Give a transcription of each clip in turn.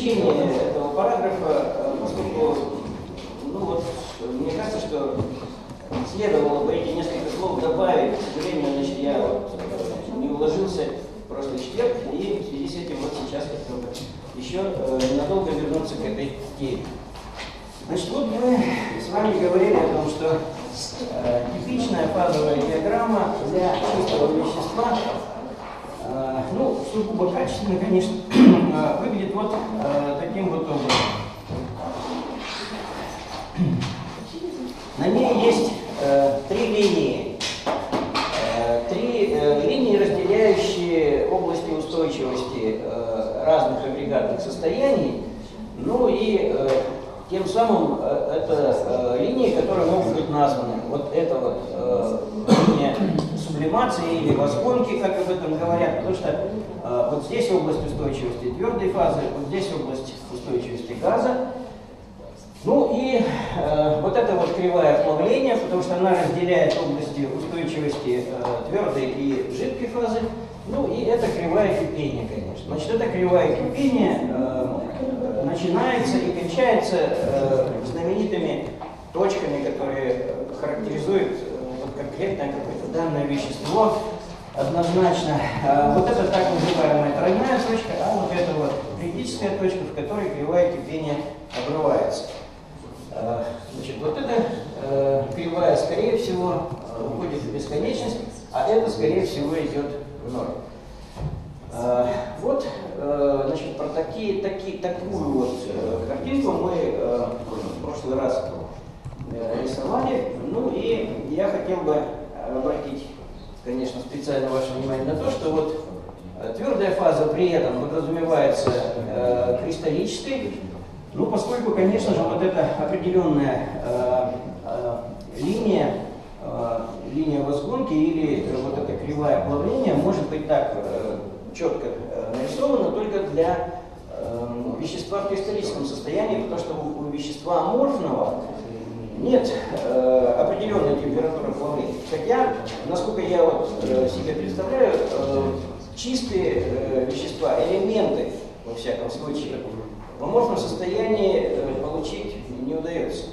в заключение этого параграфа, поскольку ну вот, мне кажется, что следовало бы эти несколько слов добавить. К сожалению, значит, я вот не уложился в прошлый четверг, и в связи с этим вот сейчас хотел бы еще э, ненадолго вернуться к этой теме. Значит, вот мы с вами говорили о том, что э, типичная фазовая диаграмма для чистого вещества, э, ну, сугубо качественно, конечно, э, выглядит вот э, таким вот образом. На ней есть э, три линии. Э, три линии, разделяющие области устойчивости разных агрегатных состояний. Ну и тем самым это линии, которые могут быть названы. Вот это вот сублимации или возгонки, как об этом говорят, потому что э, вот здесь область устойчивости твердой фазы, вот здесь область устойчивости газа, ну и э, вот это вот кривая плавления, потому что она разделяет области устойчивости э, твердой и жидкой фазы. Ну и это кривая кипения, конечно. Значит, это кривая кипения э, начинается и кончается э, знаменитыми точками, которые характеризуют э, вот конкретное какое-то данное вещество. Однозначно. Э, вот это так называемая тройная точка, а вот это вот критическая точка, в которой кривая кипения обрывается. Э, значит, вот эта э, кривая, скорее всего, уходит в бесконечность, а это, скорее всего, идет в ноль. Вот, значит, про такие, такие, такую вот картинку мы в прошлый раз рисовали. Ну и я хотел бы обратить, конечно, специально ваше внимание на то, что вот э, твердая фаза при этом подразумевается э, кристаллической, ну, поскольку, конечно же, вот эта определенная э, э, линия, э, линия возгонки или э, вот эта кривая плавления может быть так э, четко э, нарисована только для э, вещества в кристаллическом состоянии, потому что у, у вещества аморфного нет э, определенной температуры плавления. Хотя, насколько я вот э, себе представляю, э, чистые э, вещества, элементы, во всяком случае, в аморфном состоянии э, получить не удается.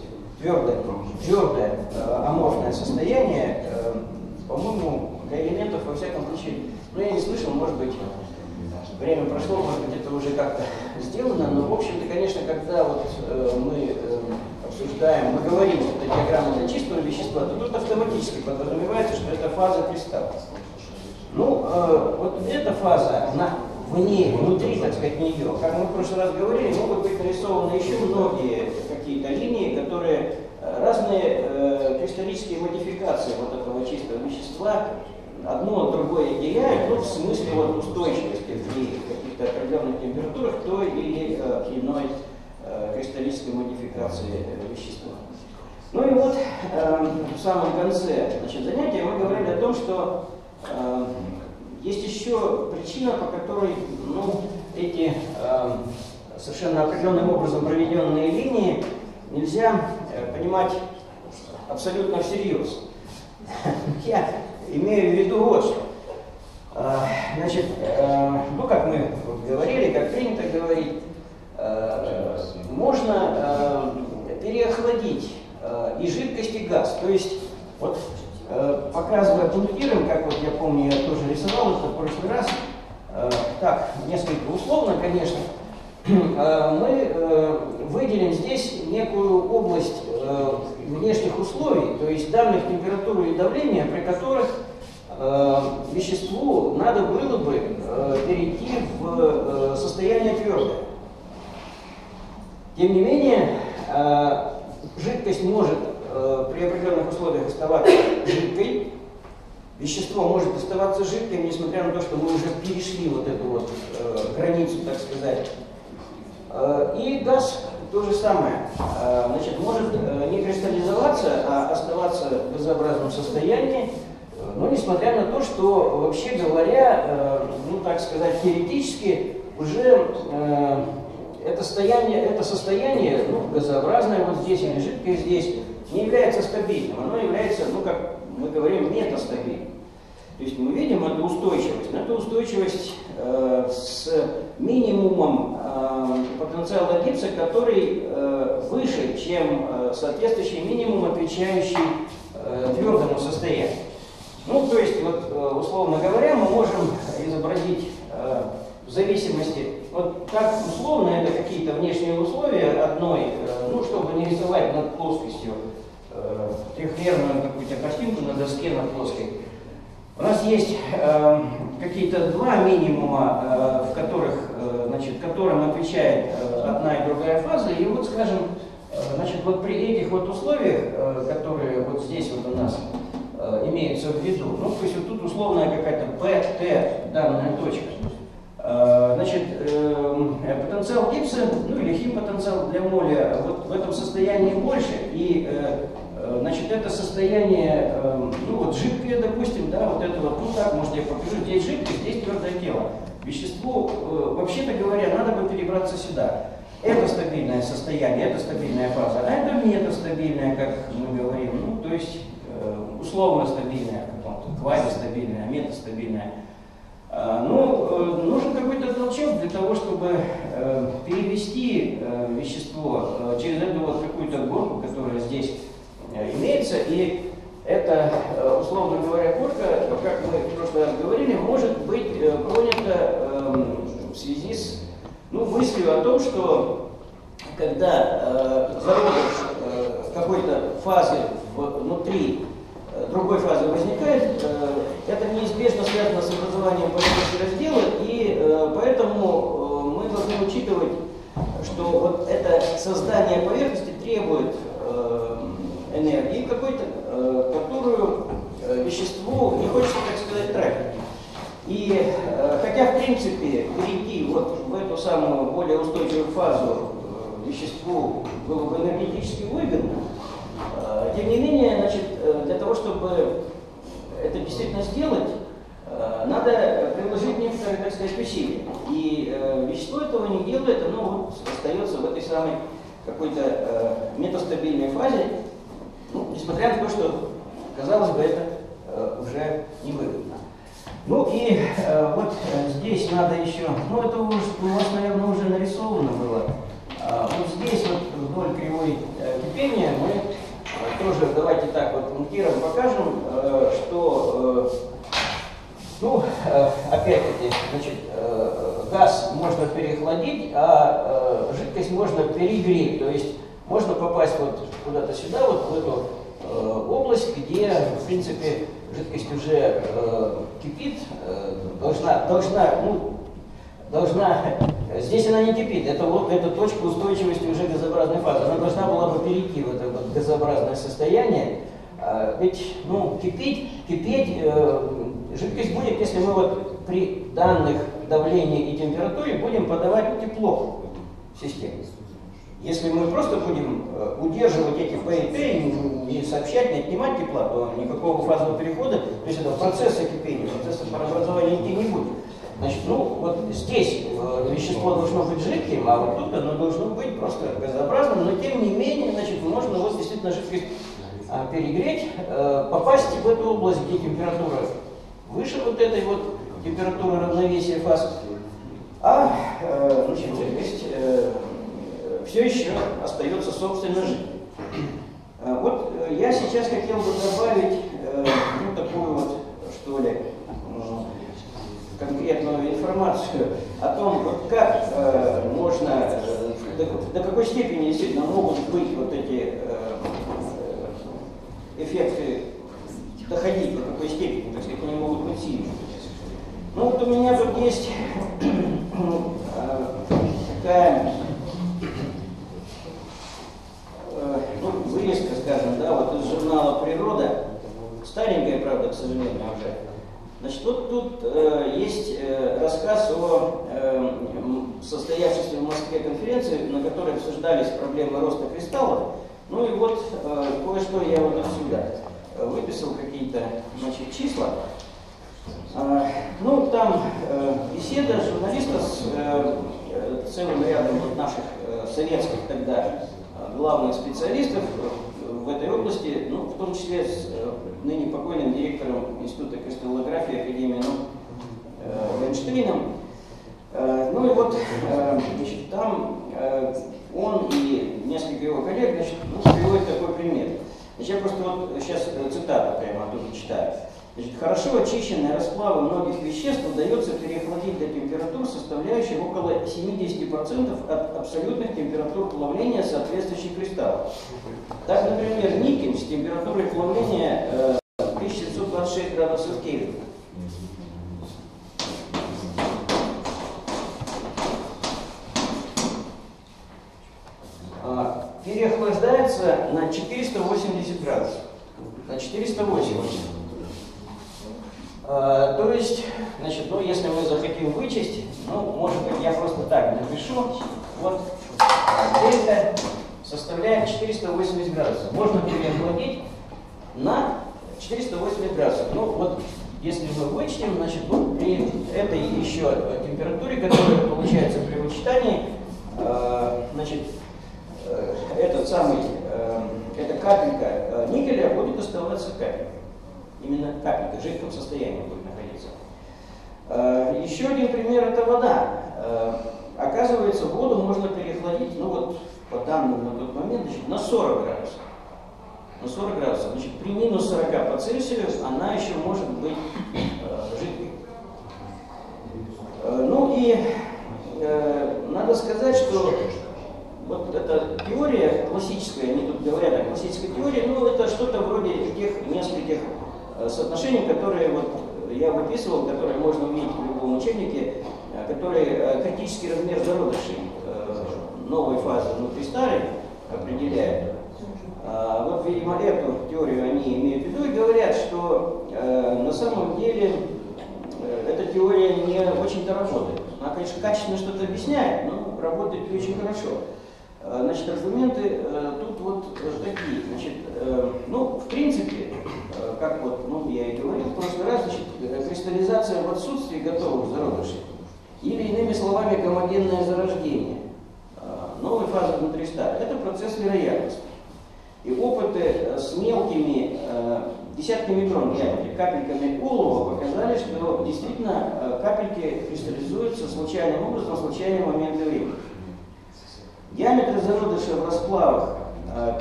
Твердое, твердое э, аморфное состояние, э, по-моему, для элементов во всяком случае, ну я не слышал, может быть, время прошло, может быть, это уже как-то сделано, но, в общем-то, конечно, когда вот мы обсуждаем, мы говорим, что это диаграмма чистого вещества, то тут автоматически подразумевается, что это фаза кристалла. Ну, вот эта фаза, она в ней, внутри, так сказать, нее, как мы в прошлый раз говорили, могут быть нарисованы еще многие какие-то линии, которые э, разные э, кристаллические модификации вот этого чистого вещества одно другое отделяют, ну, в смысле вот устойчивости при каких-то определенных температурах той или э, иной э, кристаллической модификации вещества. Ну и вот э, в самом конце значит, занятия мы говорили о том, что э, есть еще причина, по которой ну, эти э, совершенно определенным образом проведенные линии нельзя э, понимать абсолютно всерьез. Я имею в виду вот что. Э, значит, э, ну как мы говорили, как принято говорить, можно э, переохладить э, и жидкость, и газ. То есть вот Э, показывая пунктиром, как вот я помню, я тоже рисовал это в прошлый раз, э, так, несколько условно, конечно, э, мы выделим здесь некую область внешних условий, то есть данных температуры и давления, при которых веществу надо было бы перейти в состояние твердое. Тем не менее, жидкость может э, при определенных условиях оставаться жидкой, вещество может оставаться жидким, несмотря на то, что мы уже перешли вот эту вот э, границу, так сказать. Э, и газ то же самое. Э, значит, может э, не кристаллизоваться, а оставаться в газообразном состоянии, но несмотря на то, что, вообще говоря, э, ну так сказать, теоретически уже э, это состояние, это состояние ну, газообразное вот здесь или жидкое здесь, не является стабильным. Оно является, ну, как мы говорим, метастабильным. То есть мы видим эту устойчивость. Но это устойчивость э, с минимумом э, потенциала гипса, который э, выше, чем э, соответствующий минимум, отвечающий э, твердому состоянию. Ну, то есть, вот, э, условно говоря, мы можем изобразить э, в зависимости, вот так условно, это какие-то внешние условия одной, э, ну, чтобы не рисовать над плоскостью э, трехмерную какую-то картинку на доске над плоской. У нас есть э, какие-то два минимума, э, в которых, э, значит, которым отвечает э, одна и другая фаза. И вот, скажем, э, значит, вот при этих вот условиях, э, которые вот здесь вот у нас э, имеются в виду, ну, то есть вот тут условная какая-то P, T, данная точка. Э, значит, э, потенциал гипса, ну или химпотенциал для моля вот в этом состоянии больше, и э, значит, это состояние, ну вот жидкое, допустим, да, вот это вот, ну так, может я покажу, здесь жидкое, здесь твердое тело. Вещество, вообще-то говоря, надо бы перебраться сюда. Это стабильное состояние, это стабильная фаза, а это метастабильная, как мы говорим, ну, то есть условно стабильная, квазистабильная, метастабильная. А, ну, нужен какой-то толчок для того, чтобы перевести вещество через эту вот какую-то горку, которая здесь Э, имеется, и это, э, условно говоря, горка, как мы раз говорили, может быть э, понята эм, в связи с ну, мыслью о том, что когда зародыш какой-то фазы внутри другой фазы возникает, это неизбежно связано с образованием поверхности раздела, и поэтому мы должны учитывать, что вот это создание поверхности требует энергии какой-то, э, которую э, веществу не хочется, так сказать, тратить. И э, хотя, в принципе, перейти вот в эту самую более устойчивую фазу веществу было бы энергетически выгодно, тем не менее, значит, для того, чтобы это действительно сделать, надо приложить некоторые, так сказать, усилия. И вещество этого не делает, оно вот остается в этой самой какой-то метастабильной фазе, ну, несмотря на то, что, казалось бы, это э, уже невыгодно. Ну и э, вот э, здесь надо еще, ну это у вас, наверное, уже нарисовано было. А, вот здесь вот вдоль кривой э, кипения мы э, тоже, давайте так вот пунктиром покажем, э, что, э, ну, э, опять-таки, значит, газ можно переохладить, а жидкость можно перегреть, то есть можно попасть вот куда-то сюда, вот в эту область, где, в принципе, жидкость уже кипит, должна, должна, ну, должна, здесь она не кипит, это вот эта точка устойчивости уже газообразной фазы, она должна была бы перейти в это вот газообразное состояние, э, ведь, ну, кипеть, кипеть, э, жидкость будет, если мы вот при данных давлении и температуре будем подавать тепло в систему. Если мы просто будем э, удерживать эти P и не сообщать, не отнимать тепла, то никакого фазового перехода, то есть этого процесса кипения, процесса парообразования идти не будет. Значит, ну вот здесь э, вещество должно быть жидким, а вот тут оно должно быть просто газообразным, но тем не менее, значит, можно вот действительно жидкость а, перегреть, э, попасть в эту область, где температура выше вот этой вот температуры равновесия фаз, а значит, жидкость все еще остается собственно жидким. А, вот э, я сейчас хотел бы добавить э, ну, такую вот, что ли, конкретную информацию о том, вот как э, можно, до, до какой степени действительно могут быть вот эти эффекты доходить, до какой степени, так сказать, они могут быть сильными. Ну вот у меня тут есть такая Э, ну, вырезка, скажем, да, вот из журнала «Природа», старенькая, правда, к сожалению, уже. Значит, вот тут э, есть э, рассказ о э, состоявшейся в Москве конференции, на которой обсуждались проблемы роста кристаллов. Ну и вот э, кое-что я вот отсюда э, выписал какие-то значит, числа. Э, ну, там э, беседа журналиста с э, целым рядом вот наших советских тогда главных специалистов в этой области, ну, в том числе с ныне покойным директором Института кристаллографии Академии наук Вайнштейном. Ну и вот значит, там он и несколько его коллег значит, ну, приводят такой пример. Значит, я просто вот сейчас цитату прямо оттуда читаю. Значит, хорошо очищенные расплавы многих веществ удается переохладить до температур, составляющих около 70% от абсолютных температур плавления соответствующих кристаллов. Так, например, никель с температурой плавления э, 1726 градусов Кельвина. А, переохлаждается на 480 градусов. На 480. А, то есть, значит, ну, если мы захотим вычесть, ну, может быть, я просто так напишу. Вот дельта составляет 480 градусов. Можно переохладить на 480 градусов. Ну, вот, если мы вычтем, значит, ну, при этой еще температуре, которая получается при вычитании, э, значит, э, этот самый, э, эта капелька никеля будет оставаться капелькой именно капелька в жидком состоянии будет находиться. Э, еще один пример это вода. Э, оказывается, воду можно переохладить, ну вот по данным на тот момент, значит, на 40 градусов. На 40 градусов. Значит, при минус 40 по Цельсию она еще может быть э, жидкой. Э, ну и э, надо сказать, что вот эта теория классическая, они тут говорят о классической теории, ну это что-то вроде тех нескольких соотношения, которые вот я выписывал, которые можно увидеть в любом учебнике, э, которые э, критический размер зародышей новой фазы внутри старой определяют. Вот, видимо, эту теорию они имеют в виду и говорят, что на самом деле эта теория не очень-то работает. Она, конечно, качественно что-то объясняет, но работает не очень хорошо. Значит, аргументы тут вот такие. Значит, ну, в принципе, как вот ну, я и говорил в прошлый раз, значит, кристаллизация в отсутствии готовых зародышей, или иными словами гомогенное зарождение а, новой фазы внутри стада, это процесс вероятности. И опыты э, с мелкими э, десятками микрон диаметре капельками олова показали, что действительно э, капельки кристаллизуются случайным образом в случайные моменты времени. Диаметр зародыша в расплавах Э,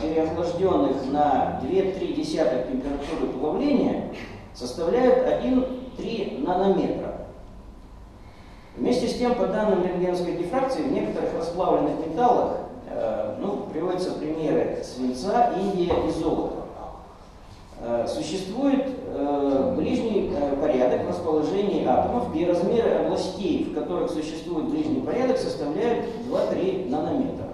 переохлажденных на 2-3 температуры плавления составляют 1-3 нанометра. Вместе с тем, по данным рентгеновской дифракции, в некоторых расплавленных металлах э, ну, приводятся примеры свинца, индия и золота. Э, существует э, ближний э, порядок расположения атомов, и размеры областей, в которых существует ближний порядок, составляют 2-3 нанометра.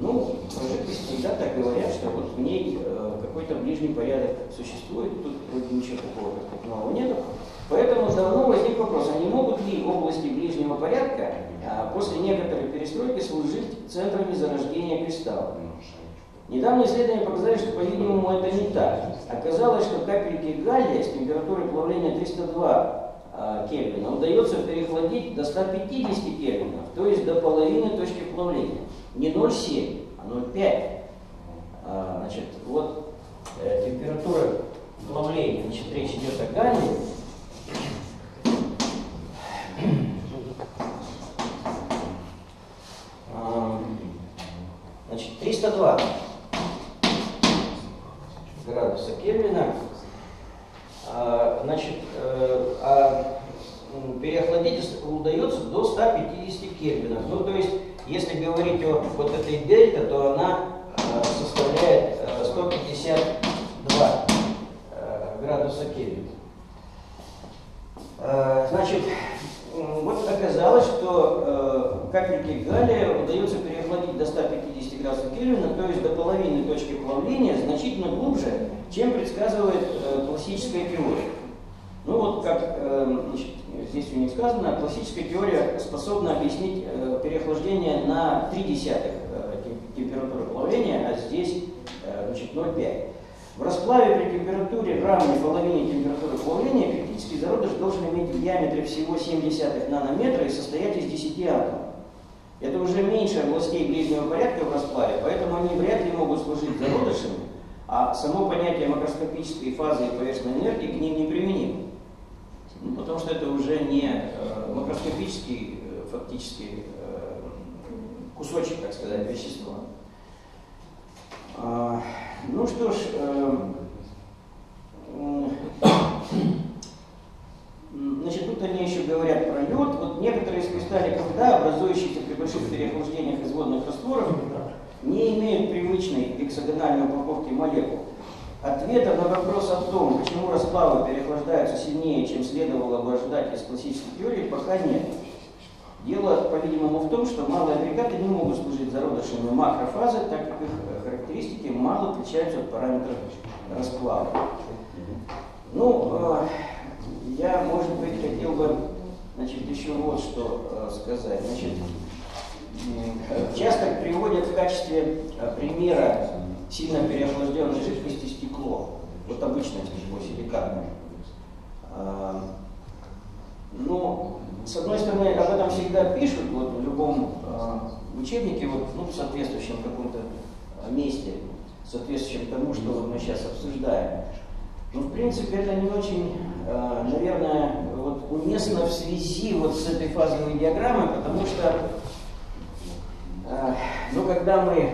Ну, жидкости всегда так говорят, что вот в ней э, какой-то ближний порядок существует, тут вроде ничего такого как нового нету. Поэтому давно возник вопрос, а не могут ли области ближнего порядка а, после некоторой перестройки служить центрами зарождения кристалла? Недавние исследования показали, что, по-видимому, это не так. Оказалось, что капельки галлия с температурой плавления 302 а, Кельвина удается переохладить до 150 Кельвинов, то есть до половины точки плавления не 0,7, а 0,5. А, значит, вот э, температура плавления, значит, речь идет о галлии. А, значит, 302 градуса Кельвина. А, значит, э, а переохладить удается до 150 Кельвинов. Ну, то есть если говорить о вот этой дельта, то она э, составляет э, 152 э, градуса Кельвина. Э, значит, вот оказалось, что э, капельки галлия удается переохладить до 150 градусов Кельвина, то есть до половины точки плавления, значительно глубже, чем предсказывает э, классическая теория. Ну вот, как э, значит, здесь у них сказано, классическая теория способна объяснить э, переохлаждение на 3 десятых э, температуры плавления, а здесь э, значит, 0,5. В расплаве при температуре равной половине температуры плавления критический зародыш должен иметь в диаметре всего 0,7 нанометра и состоять из 10 атомов. Это уже меньше областей ближнего порядка в расплаве, поэтому они вряд ли могут служить зародышами, а само понятие макроскопической фазы и поверхностной энергии к ним не применимо. Ну, потому что это уже не э, макроскопический э, фактически э, кусочек, так сказать, вещества. Ну что ж, э, Значит, тут они еще говорят про лед. Вот некоторые из кристалликов льда, образующиеся при больших переохлаждениях из водных растворов, не имеют привычной гексагональной упаковки молекул. Ответа на вопрос о том, почему расплавы переохлаждаются сильнее, чем следовало бы ожидать из классической теории, пока нет. Дело, по-видимому, в том, что малые агрегаты не могут служить зародышами макрофазы, так как их характеристики мало отличаются от параметров расплава. Ну, э, я, может быть, хотел бы значит, еще вот что э, сказать. Значит, часто приводят в качестве э, примера сильно переохлажденной жидкости стекло. Вот обычное стекло, силикатное. А, ну, с одной стороны, об этом всегда пишут, вот в любом э, учебнике, вот, ну, в соответствующем каком-то месте, соответствующем тому, что вот мы сейчас обсуждаем. Но, в принципе, это не очень, э, наверное, вот уместно в связи вот с этой фазовой диаграммой, потому что, э, ну, когда мы э,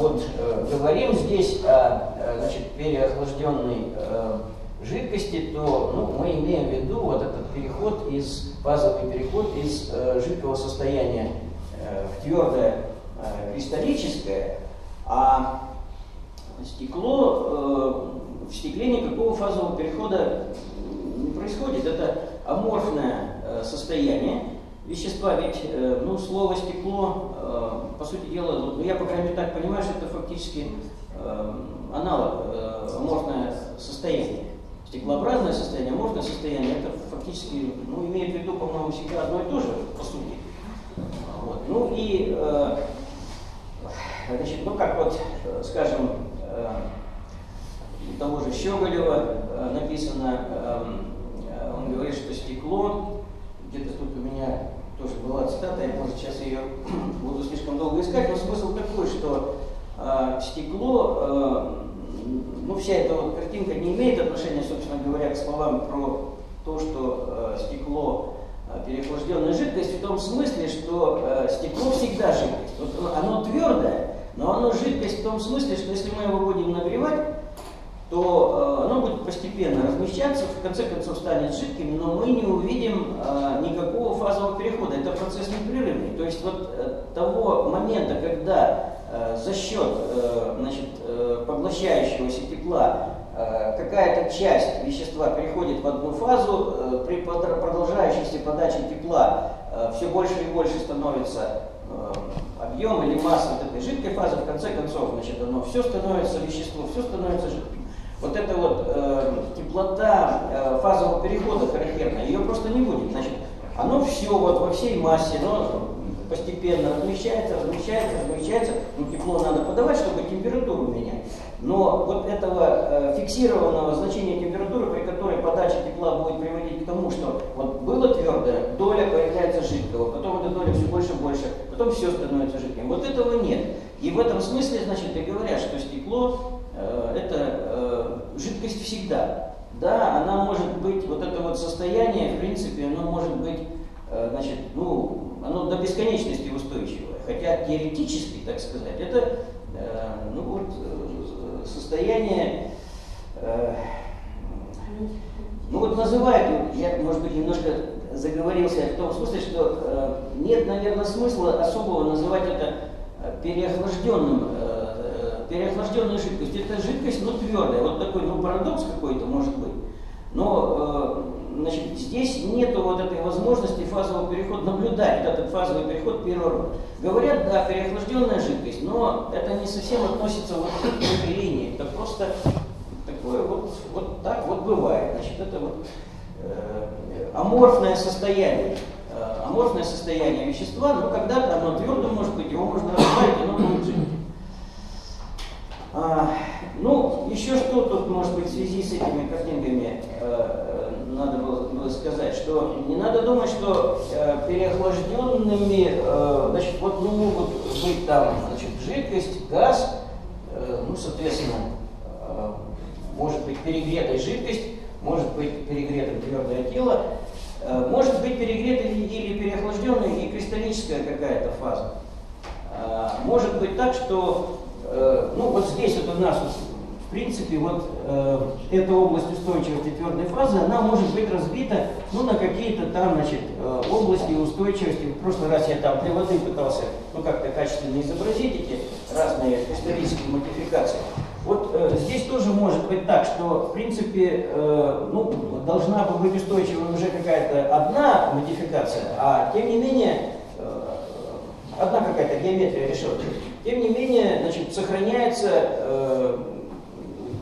вот говорим здесь о, значит, переохлажденной жидкости, то ну, мы имеем в виду вот этот переход из, фазовый переход из жидкого состояния в твердое кристаллическое, а стекло в стекле никакого фазового перехода не происходит. Это аморфное э, состояние вещества, ведь э, ну, слово стекло, э, по сути дела, ну, я, по крайней мере, так понимаю, что это фактически аналог, аморфное состояние. Стеклообразное состояние, аморфное состояние, это фактически, ну, имеет в виду, по-моему, всегда одно и то же, по сути. Вот. Ну и, значит, ну как вот, скажем, у того же Щеголева э, написано, э, он говорит, что стекло, где-то тут у меня тоже была цитата, я, может, сейчас ее буду слишком долго искать, но смысл такой, что э, стекло, ну, вся эта вот картинка не имеет отношения, собственно говоря, к словам про то, что стекло переохлажденная жидкость в том смысле, что стекло всегда жидкость. Вот оно твердое, но оно жидкость в том смысле, что если мы его будем нагревать, то э, оно будет постепенно размещаться, в конце концов станет жидким, но мы не увидим э, никакого фазового перехода. Это процесс непрерывный. То есть вот э, того момента, когда за счет значит, поглощающегося тепла какая-то часть вещества переходит в одну фазу, при продолжающейся подаче тепла все больше и больше становится объем или масса вот этой жидкой фазы, в конце концов, значит, оно все становится вещество, все становится жидким. Вот эта вот э, теплота э, фазового перехода характерная, ее просто не будет. Значит, оно все вот во всей массе, но постепенно размещается, размещается, размещается. Ну, тепло надо подавать, чтобы температуру менять. Но вот этого э, фиксированного значения температуры, при которой подача тепла будет приводить к тому, что вот было твердое, доля появляется жидкого, потом эта доля все больше и больше, потом все становится жидким. Вот этого нет. И в этом смысле, значит, и говорят, что стекло Э, это э, жидкость всегда. Да, она может быть, вот это вот состояние, в принципе, оно может быть, значит, ну, оно до бесконечности устойчивое. Хотя теоретически, так сказать, это, ну вот, состояние, ну вот называют, я, может быть, немножко заговорился в том смысле, что нет, наверное, смысла особого называть это переохлажденным переохлажденная жидкость, это жидкость, но твердая. Вот такой, ну, парадокс какой-то может быть. Но, э, значит, здесь нету этой возможности фазового перехода наблюдать, этот фазовый переход первого Говорят, да, переохлажденная жидкость, но это не совсем относится вот к этой линии. Это просто такое вот, вот так вот бывает. Значит, это вот э, аморфное состояние. Э, аморфное состояние вещества, но когда-то оно твердое может быть, его можно расплавить, оно будет жить. А, ну, еще что тут, может быть, в связи с этими картинками э, надо было, сказать, что не надо думать, что э, переохлажденными, э, значит, вот ну, могут быть там значит, жидкость, газ, э, ну, соответственно, э, может быть перегретая жидкость, может быть перегретое твердое тело, э, может быть перегретая или переохлажденная и кристаллическая какая-то фаза. Э, может быть так, что, э, ну вот здесь вот у нас вот в принципе, вот э, эта область устойчивости твердой фазы, она может быть разбита ну, на какие-то там значит, э, области устойчивости. В прошлый раз я там для воды пытался ну, как-то качественно изобразить эти разные кристаллические модификации. Вот э, здесь тоже может быть так, что в принципе э, ну, должна быть устойчивой уже какая-то одна модификация, а тем не менее э, одна какая-то геометрия решетки. Тем не менее, значит, сохраняется э,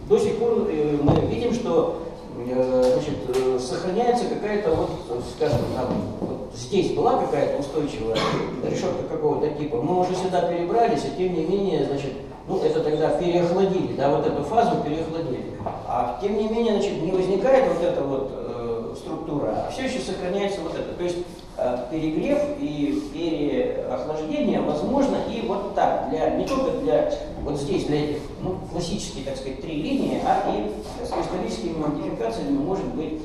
до сих пор э, мы видим, что э, значит, э, сохраняется какая-то, вот, скажем, там, вот здесь была какая-то устойчивая решетка какого-то типа. Мы уже сюда перебрались, и тем не менее, значит, ну, это тогда переохладили, да, вот эту фазу переохладили. А тем не менее, значит, не возникает вот эта вот э, структура, а все еще сохраняется вот это. То есть перегрев и переохлаждение возможно и вот так, для, не только для, вот здесь, для этих, ну, классические, так сказать, три линии, а и с кристаллическими модификациями может быть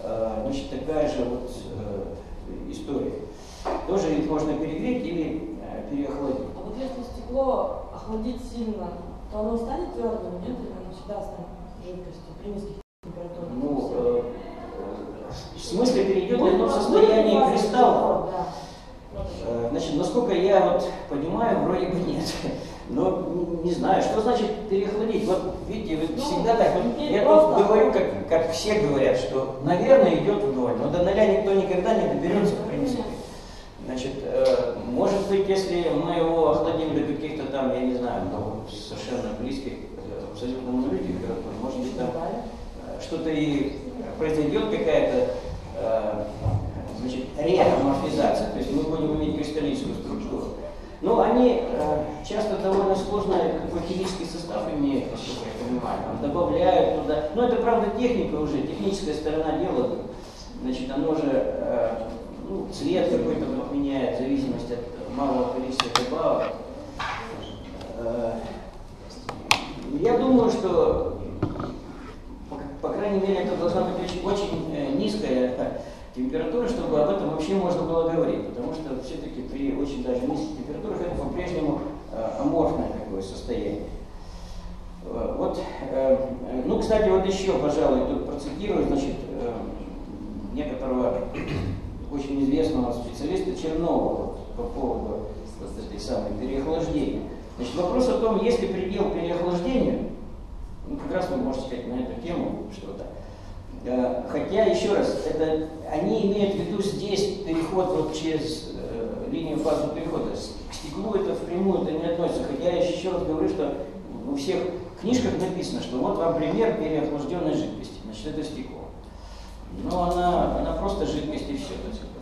э, значит, такая же вот э, история. Тоже их можно перегреть или переохладить. А вот если стекло охладить сильно, то оно станет твердым, нет? Или оно всегда станет жидкостью при низких температурах? Ну, в смысле перейдет одно состояние кристалла. Э, значит, насколько я вот понимаю, вроде бы нет. Но не знаю, что значит переохладить. Вот видите, вот ну, всегда так. Вот, я тут говорю, как, как все говорят, что, наверное, идет в ноль, но до ноля никто никогда не доберется, в принципе. Значит, э, может быть, если мы его охладим до каких-то там, я не знаю, ну, совершенно близких к абсолютному нулю температуры, может быть, там э, что-то и произойдет какая-то э, значит, реаморфизация, то есть мы будем иметь кристаллическую структуру. Но они э, часто довольно сложный какой химический состав имеют, насколько я понимаю. Там добавляют туда. Но это правда техника уже, техническая сторона дела. Значит, оно же э, ну, цвет какой-то меняет в зависимости от малого количества добавок. Э, я думаю, что по крайней мере, это должна быть очень, очень э, низкая температура, чтобы об этом вообще можно было говорить, потому что все-таки при очень даже низких температурах это по-прежнему э, аморфное такое состояние. Э, вот, ну, кстати, вот еще, пожалуй, тут процитирую, значит, некоторого очень известного специалиста Чернова вот, по поводу вот этой самой переохлаждения. Значит, вопрос о том, есть ли предел переохлаждения, ну, как раз вы можете сказать на эту тему что-то. Э, хотя, еще раз, это, они имеют в виду здесь переход вот через э, линию фазы перехода. К стеклу это впрямую это не относится. Хотя я еще раз говорю, что во всех книжках написано, что вот вам пример переохлажденной жидкости. Значит, это стекло. Но она, она просто жидкость и все.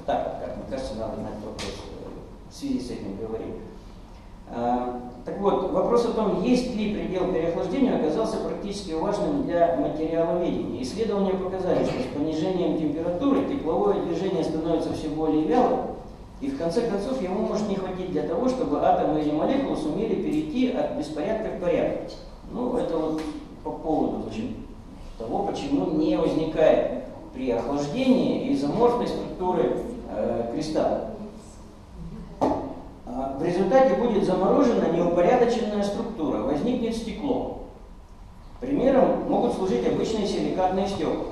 Так, как мне кажется, надо на этот вопрос э, в связи с этим говорить. А, так вот, вопрос о том, есть ли предел переохлаждения, оказался практически важным для материаловедения. Исследования показали, что с понижением температуры тепловое движение становится все более вялым, и в конце концов ему может не хватить для того, чтобы атомы или молекулы сумели перейти от беспорядка к порядку. Ну, это вот по поводу того, почему не возникает при охлаждении изоморфной структуры э, кристалла. В результате будет заморожена неупорядоченная структура, возникнет стекло. Примером могут служить обычные силикатные стекла.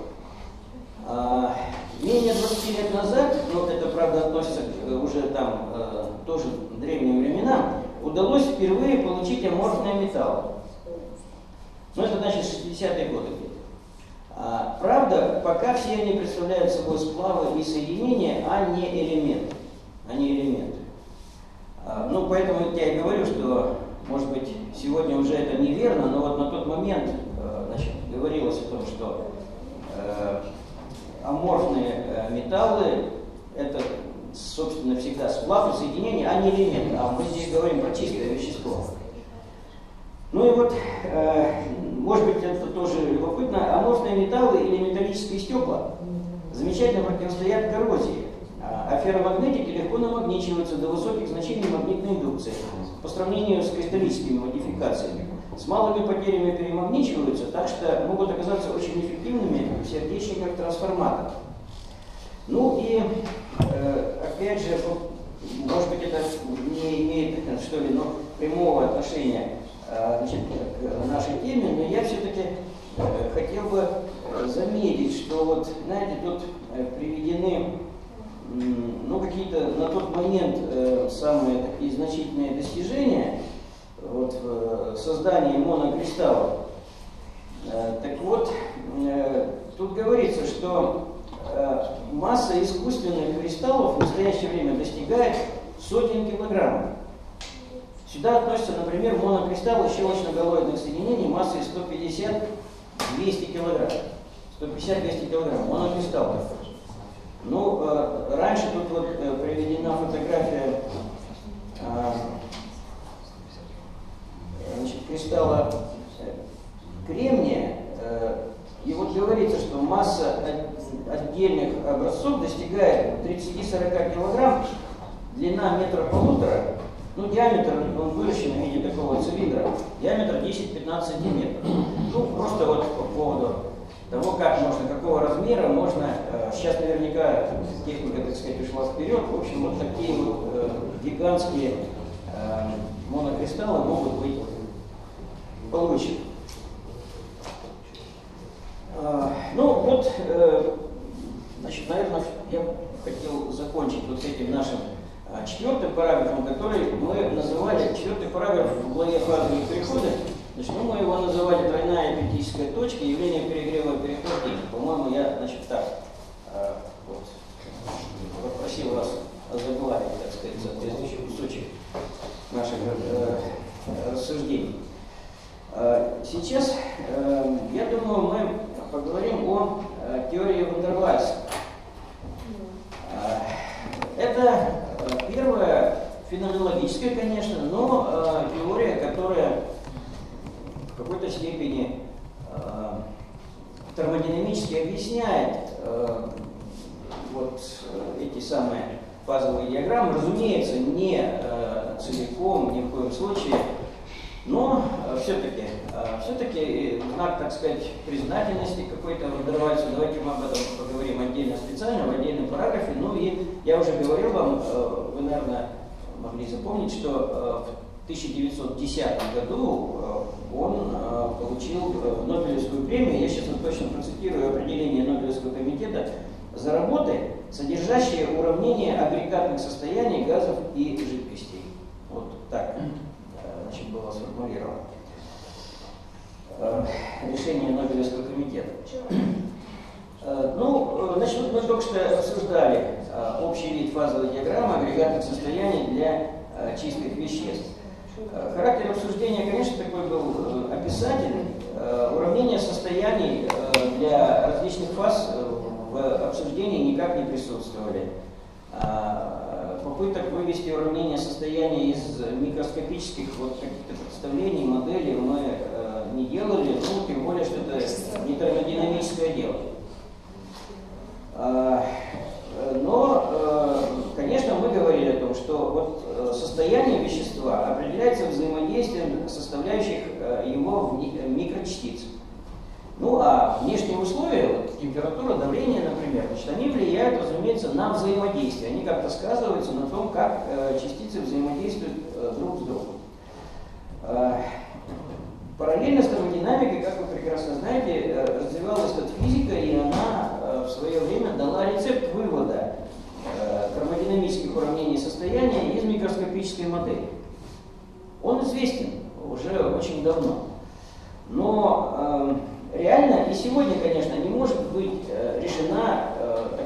А, менее 20 лет назад, но это правда относится э, уже там э, тоже древним временам, удалось впервые получить аморфные металлы. Ну это значит 60-е годы. А, правда, пока все они представляют собой сплавы и соединения, а не элементы. А не элементы. А, ну, поэтому я и говорю, что, может быть, сегодня уже это неверно, но вот на тот момент э, значит, говорилось о том, что э, аморфные э, металлы это, собственно, всегда сплав и соединение, а не элемент. А мы здесь говорим про чистое вещество. Ну и вот, может быть, это тоже любопытно, аморфные металлы или металлические стекла замечательно противостоят коррозии. А ферромагнетики легко намагничиваются до высоких значений магнитной индукции по сравнению с кристаллическими модификациями. С малыми потерями перемагничиваются, так что могут оказаться очень эффективными в сердечниках трансформаторов. Ну и, э, опять же, может быть, это не имеет, что ли, но прямого отношения э, значит, к нашей теме, но я все-таки э, хотел бы заметить, что вот, знаете, тут приведены ну, какие-то на тот момент самые такие значительные достижения вот, в создании монокристаллов. Так вот, тут говорится, что Э, масса искусственных кристаллов в настоящее время достигает сотен килограммов. Сюда относятся, например, монокристаллы щелочно-галоидных соединений массой 150-200 килограмм. 150-200 килограмм монокристаллов. Ну, э, раньше тут вот э, приведена фотография э, значит, кристалла э, кремния. Э, и вот говорится, что масса отдельных образцов достигает 30-40 килограмм, длина метра полутора, ну, диаметр, он выращен в виде такого цилиндра, диаметр 10-15 сантиметров. Ну, просто вот по поводу того, как можно, какого размера можно, э, сейчас наверняка техника, так сказать, ушла вперед, в общем, вот такие вот э, гигантские э, монокристаллы могут быть получены. Ну вот, значит, наверное, я хотел закончить вот с этим нашим четвертым параграфом, который мы называли, четвертый параграф в главе фазовых перехода, значит, ну, мы его называли тройная критическая точка, явление перегрева перехождения. По-моему, я, значит, так, а, вот, попросил вас озаглавить, так сказать, соответствующий кусочек наших э, рассуждений. Сейчас, э, я думаю, мы поговорим о э, теории Вандервальса. Э, это э, первая феноменологическая, конечно, но э, теория, которая какой-то степени э, термодинамически объясняет э, вот э, эти самые фазовые диаграммы. Разумеется, не э, целиком, ни в коем случае но э, все-таки, э, все-таки знак, так сказать, признательности какой-то Вандервальцу, давайте мы об этом поговорим отдельно специально, в отдельном параграфе. Ну и я уже говорил вам, вы, наверное, могли запомнить, что в 1910 году он Премию, я сейчас вот точно процитирую определение Нобелевского комитета, за работы, содержащие уравнение агрегатных состояний газов и жидкостей. Вот так значит, было сформулировано. Э, решение Нобелевского комитета. Э, ну, э, значит, мы только что обсуждали общий вид фазовой диаграммы агрегатных состояний для чистых веществ. Характер обсуждения, конечно, такой был описательный. Уравнение состояний для различных фаз обсуждении никак не присутствовали. А, попыток вывести уравнение состояния из микроскопических вот каких-то представлений, моделей мы э, не делали, ну, тем более, что это не термодинамическое дело. А, но, э, конечно, мы говорили о том, что вот э, состояние вещества определяется взаимодействием составляющих э, его в микрочастиц. Ну а внешние условия, вот, температура, давление, например, значит, они влияют, разумеется, на взаимодействие. Они как-то сказываются на том, как э, частицы взаимодействуют э, друг с другом. Э, параллельно с термодинамикой, как вы прекрасно знаете, развивалась тут физика, и она в свое время дала рецепт вывода термодинамических уравнений состояния из микроскопической модели. Он известен уже очень давно. Но э, реально и сегодня, конечно, не может быть э, решена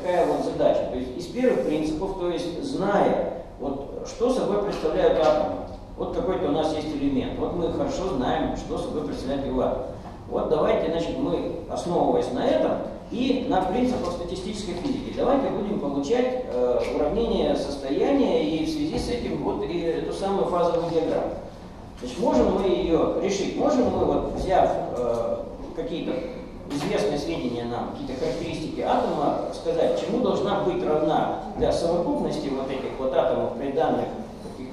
такая вот задача. То есть из первых принципов, то есть зная, вот, что собой представляют атомы. Вот какой-то у нас есть элемент. Вот мы хорошо знаем, что собой представляет его атом. Вот давайте, значит, мы, основываясь на этом и на принципах статистической физики, давайте будем получать э, уравнение состояния и в связи с этим вот и эту самую фазовую диаграмму. Значит, можем мы ее решить? Можем мы, вот, взяв э, какие-то известные сведения нам, какие-то характеристики атома, сказать, чему должна быть равна для совокупности вот этих вот атомов при данных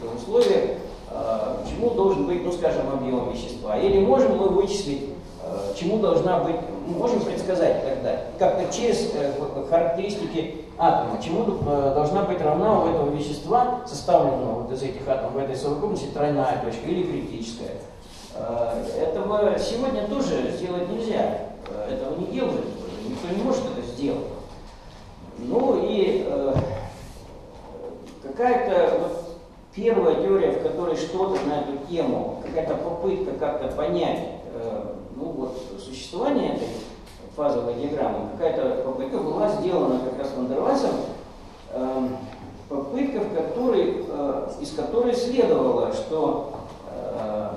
каких-то условиях, э, чему должен быть, ну скажем, объем вещества. Или можем мы вычислить, э, чему должна быть, можем предсказать тогда, как-то через э, характеристики атома, чему должна быть равна у этого вещества, составленного вот из этих атомов в этой совокупности, тройная точка или критическая. Этого сегодня тоже сделать нельзя. Этого не делают, никто не может это сделать. Ну и э, какая-то вот первая теория, в которой что-то на эту тему, какая-то попытка как-то понять э, ну, вот, существование этой фазовой диаграммы, какая-то попытка была сделана как раз Вандервальсом, э, попытка, в которой, э, из которой следовало, что э,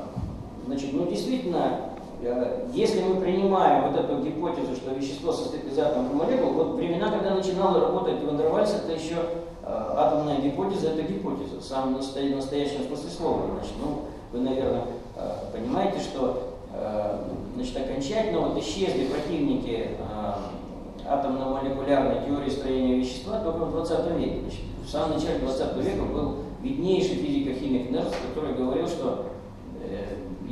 значит, ну, действительно если мы принимаем вот эту гипотезу, что вещество состоит из атомов и молекул, вот времена, когда начинала работать Вандервальс, это еще э, атомная гипотеза, это гипотеза, в самом настоящем смысле слова. Значит, ну, вы, наверное, э, понимаете, что значит, окончательно вот исчезли противники атомно-молекулярной теории строения вещества только в 20 веке. Значит, в самом начале 20 века был виднейший физико-химик Нерс, который говорил, что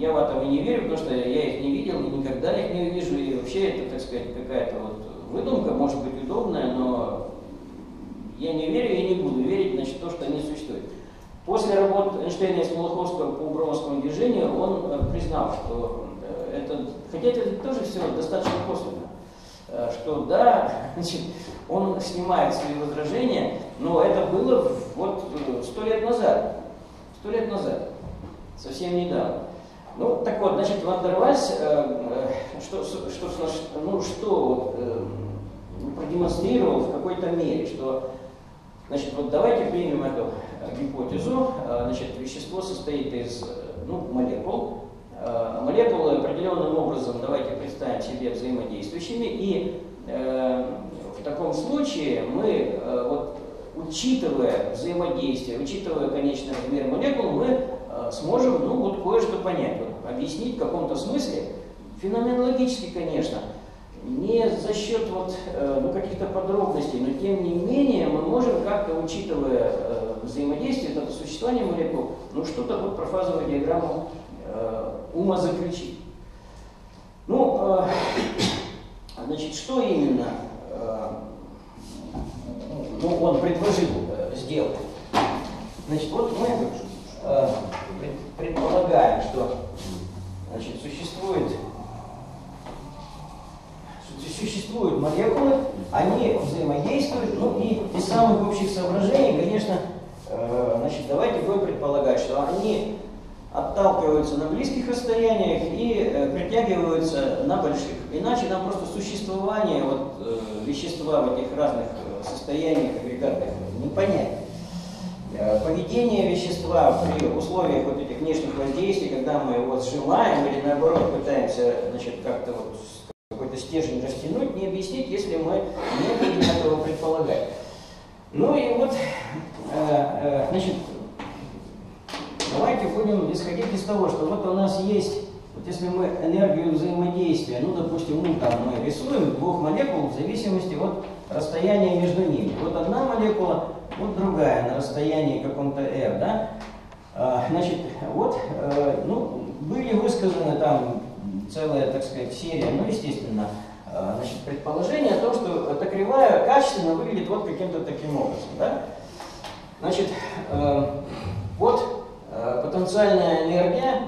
я в атомы не верю, потому что я их не видел и никогда их не увижу. И вообще это, так сказать, какая-то вот выдумка, может быть удобная, но я не верю и не буду верить, значит, то, что они существуют. После работы Эйнштейна и Смолоховского по броуновскому движению он э, признал, что э, это, хотя это тоже все достаточно косвенно, э, что да, значит, он снимает свои возражения, но это было вот сто лет назад, сто лет назад, совсем недавно. Ну, так вот, значит, Вандервальс, э, э, что, что, ну, что э, продемонстрировал в какой-то мере, что, значит, вот давайте примем эту э, гипотезу, э, значит, вещество состоит из, ну, молекул, молекулы определенным образом, давайте представим себе взаимодействующими, и в таком случае мы, вот, учитывая взаимодействие, учитывая конечный размер молекул, мы сможем, ну, вот кое-что понять, вот, объяснить в каком-то смысле, феноменологически, конечно, не за счет вот, э, ну, каких-то подробностей, но тем не менее мы можем как-то, учитывая э, взаимодействие, это существование молекул, ну, что-то вот про фазовую диаграмму э, ума заключить. Ну, э, значит, что именно э, ну, он предложил э, сделать? Значит, вот мы э, предполагаем, что значит, существует, существуют молекулы, они взаимодействуют, ну и из самых общих соображений, конечно, э, значит, давайте будем предполагать, что они отталкиваются на близких расстояниях и э, притягиваются на больших. Иначе нам просто существование вот, э, вещества в этих разных состояниях агрегатных не понять. Э, поведение вещества при условиях вот этих внешних воздействий, когда мы его сжимаем или наоборот пытаемся значит, как-то вот какой-то стержень растянуть, не объяснить, если мы не будем этого предполагать. Ну и вот, э, э, значит, давайте будем исходить из того, что вот у нас есть, вот если мы энергию взаимодействия, ну, допустим, мы там мы рисуем двух молекул в зависимости от расстояния между ними. Вот одна молекула вот другая на расстоянии каком-то r, да? А, значит, вот, э, ну, были высказаны там целая, так сказать, серия, ну, естественно, э, значит, предположения о том, что эта кривая качественно выглядит вот каким-то таким образом, да? Значит, э, вот потенциальная энергия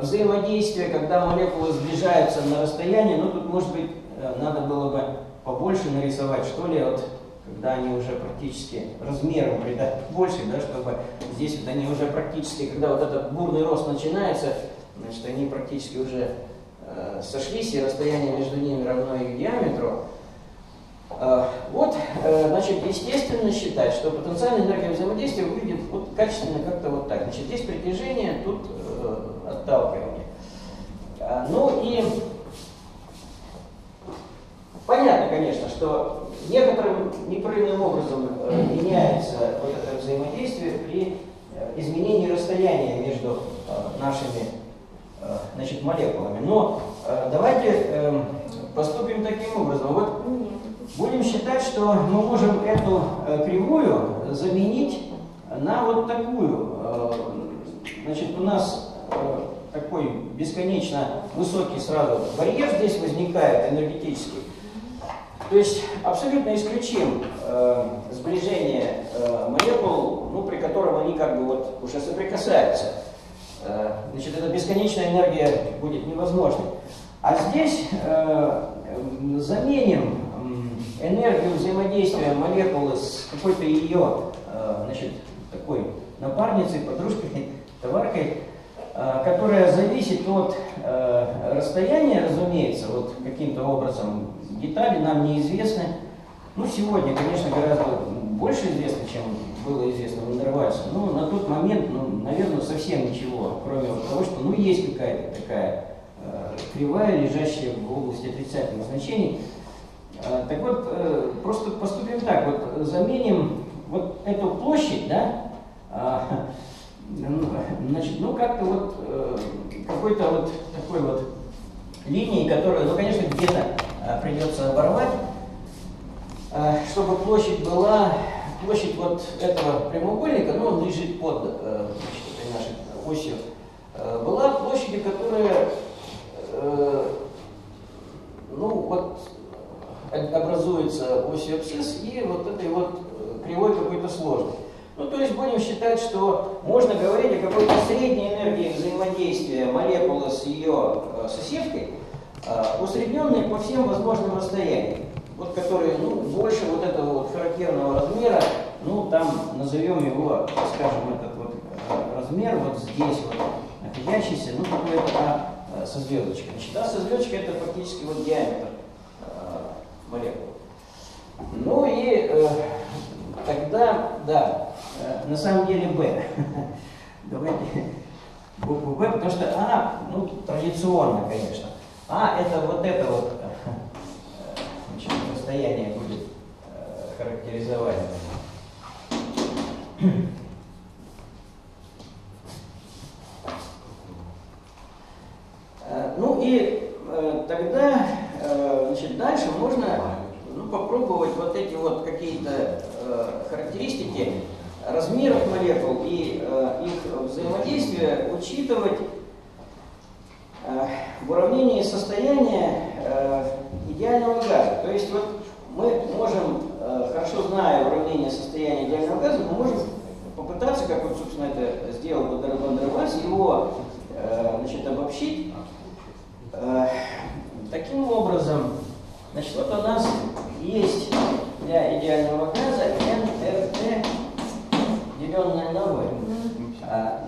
взаимодействия, когда молекулы сближаются на расстоянии, ну, тут, может быть, надо было бы побольше нарисовать, что ли, вот когда они уже практически размером придать больше, да, чтобы здесь вот они уже практически, когда вот этот бурный рост начинается, значит, они практически уже э, сошлись, и расстояние между ними равно их диаметру. Э, вот, э, значит, естественно считать, что потенциальная энергия взаимодействия выглядит вот качественно как-то вот так. Значит, здесь притяжение, тут э, отталкивание. Э, ну и понятно, конечно, что некоторым непрерывным образом э, меняется вот это взаимодействие при э, изменении расстояния между э, нашими значит, молекулами. Но давайте поступим таким образом. Вот будем считать, что мы можем эту кривую заменить на вот такую. Значит, у нас такой бесконечно высокий сразу барьер здесь возникает энергетический. То есть абсолютно исключим э, сближение э, молекул, ну, при котором они как бы вот уже соприкасаются. Э, значит, эта бесконечная энергия будет невозможной. А здесь э, заменим энергию взаимодействия молекулы с какой-то ее, э, значит, такой напарницей, подружкой, товаркой, э, которая зависит от э, расстояния, разумеется, вот каким-то образом детали нам неизвестны. Ну, сегодня, конечно, гораздо больше известно, чем было известно в Вандервальсе. Но на тот момент, ну, наверное, совсем ничего, кроме того, что, ну, есть какая-то такая э, кривая, лежащая в области отрицательных значений. Э, так вот, э, просто поступим так, вот заменим вот эту площадь, да, э, значит, ну, как-то вот э, какой-то вот такой вот линии, которая, ну, конечно, где-то придется оборвать, э, чтобы площадь была, площадь вот этого прямоугольника, ну он лежит под э, значит, нашей осью, была площадью, которая ну вот образуется осью абсцисс и вот этой вот кривой какой-то сложной. Ну, то есть будем считать, что можно говорить о какой-то средней энергии взаимодействия молекулы с ее соседкой, усредненные по всем возможным расстояниям, вот которые ну, больше вот этого вот характерного размера, ну там назовем его, скажем, этот вот э, размер вот здесь вот находящийся, ну какой-то а, со звездочкой. Значит, а со звездочкой это фактически вот диаметр молекул. Ну и э, тогда, да, э, на самом деле B. Давайте букву B, потому что А, ну, традиционно, конечно. А, это вот это вот значит, расстояние будет э, характеризовать. Э, ну и э, тогда, значит, дальше можно ну, попробовать вот эти вот какие-то характеристики размеров молекул и их взаимодействия учитывать в уравнении состояния э, идеального газа. То есть вот мы можем, э, хорошо зная уравнение состояния идеального газа, мы можем попытаться, как вот, собственно, это сделал Вандервальс, его значит, обобщить таким образом. Значит, вот у нас есть для идеального газа nRT, деленное на V.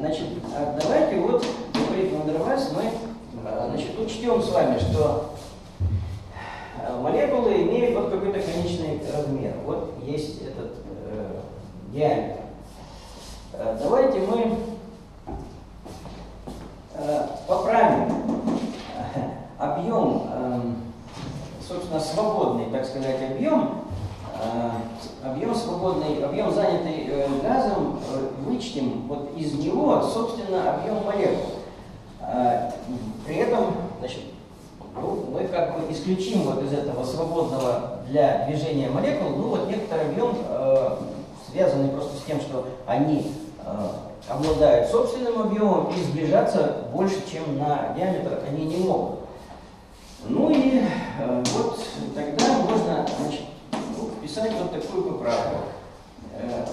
Значит, а давайте вот, говорит Вандервальс, мы Э, значит, учтем с вами, что э, молекулы имеют вот какой-то конечный размер. Вот есть этот э, диаметр. Э, давайте мы э, поправим объем, э, собственно, свободный, так сказать, объем, э, объем свободный, объем занятый э, газом, э, вычтем вот из него, собственно, объем молекул. Э, при этом, значит, ну, мы как бы исключим вот из этого свободного для движения молекул, ну вот некоторый объем, э, связанный просто с тем, что они э, обладают собственным объемом и сближаться больше, чем на диаметр они не могут. Ну и э, вот тогда можно значит, ну, вписать вот такую поправку.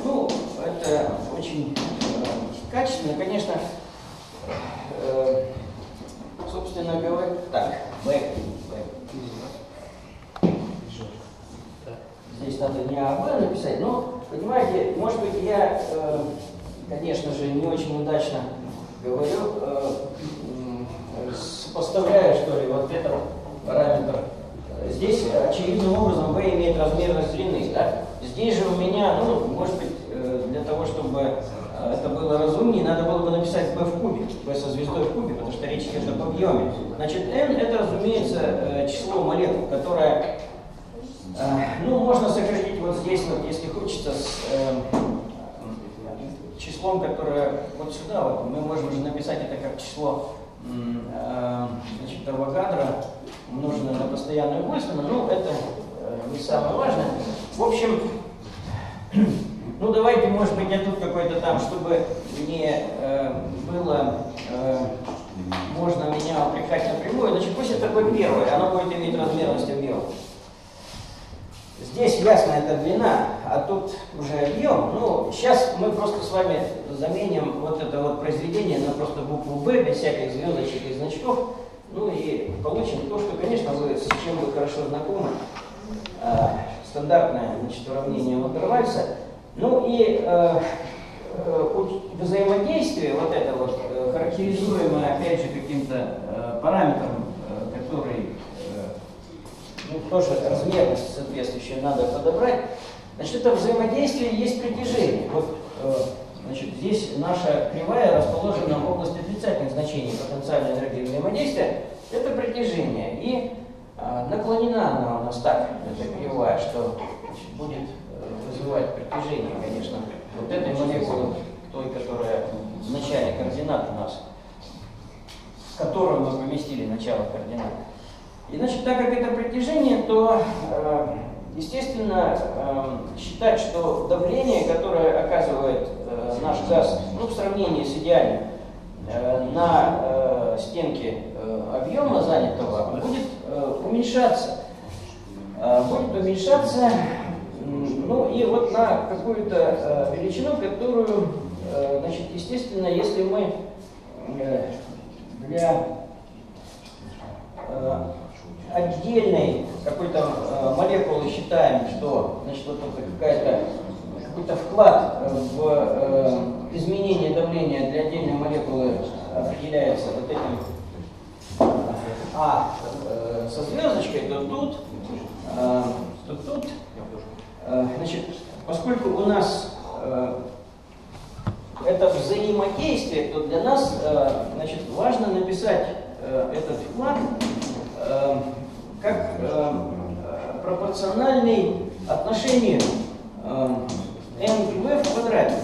Ну, это очень э, качественно, конечно, э, собственно говоря, так, back. Здесь надо не АБ написать, но, понимаете, может быть, я, э, конечно же, не очень удачно говорю, э, сопоставляя, что ли, вот этот параметр. Здесь очевидным образом B имеет размерность длины, да? Здесь же у меня, ну, может быть, э, для того, чтобы это было разумнее, надо было бы написать b в кубе, b со звездой в кубе, потому что речь идет об объеме. Значит, n это, разумеется, э, число молекул, которое, э, ну, можно сократить вот здесь, вот, если хочется, с э, числом, которое вот сюда, вот, мы можем же написать это как число э, значит, Авогадро умноженное на постоянную Больцмана, ну, это э, не самое важное. В общем, ну, давайте, может быть, я тут какой-то там, чтобы не э, было, э, можно меня упрекать напрямую, значит, пусть это такое первое, оно будет иметь размерность объема. Здесь ясно это длина, а тут уже объем. Ну, сейчас мы просто с вами заменим вот это вот произведение на просто букву «Б» без всяких звездочек и значков. Ну и получим то, что, конечно, вы с чем вы хорошо знакомы. Э, стандартное значит, уравнение Вандервальса. Ну и э, э, взаимодействие, вот это вот, э, характеризуемое опять же каким-то э, параметром, э, который ну, тоже размерность соответствующую надо подобрать. Значит, это взаимодействие есть притяжение. Вот, э, значит, здесь наша кривая расположена в области отрицательных значений потенциальной энергии взаимодействия. Это притяжение. И э, наклонена она у нас так, эта кривая, что значит, будет вызывать притяжение, конечно, вот этой молекулы, той, которая в начале координат у нас, в которую мы поместили начало координат. И значит, так как это притяжение, то, э, естественно, э, считать, что давление, которое оказывает э, наш газ, ну, в сравнении с идеальным, на стенке объема занятого, будет уменьшаться. Будет уменьшаться, ну, и вот на какую-то величину, которую, значит, естественно, если мы для отдельной какой-то э, молекулы считаем, что значит, вот это какая-то какой-то вклад в э, изменение давления для отдельной молекулы определяется вот этим э, А э, со звездочкой, то тут, э, то тут, э, значит, поскольку у нас э, это взаимодействие, то для нас э, значит, важно написать э, этот вклад э, как э, пропорциональный отношению э, n к v в квадрате.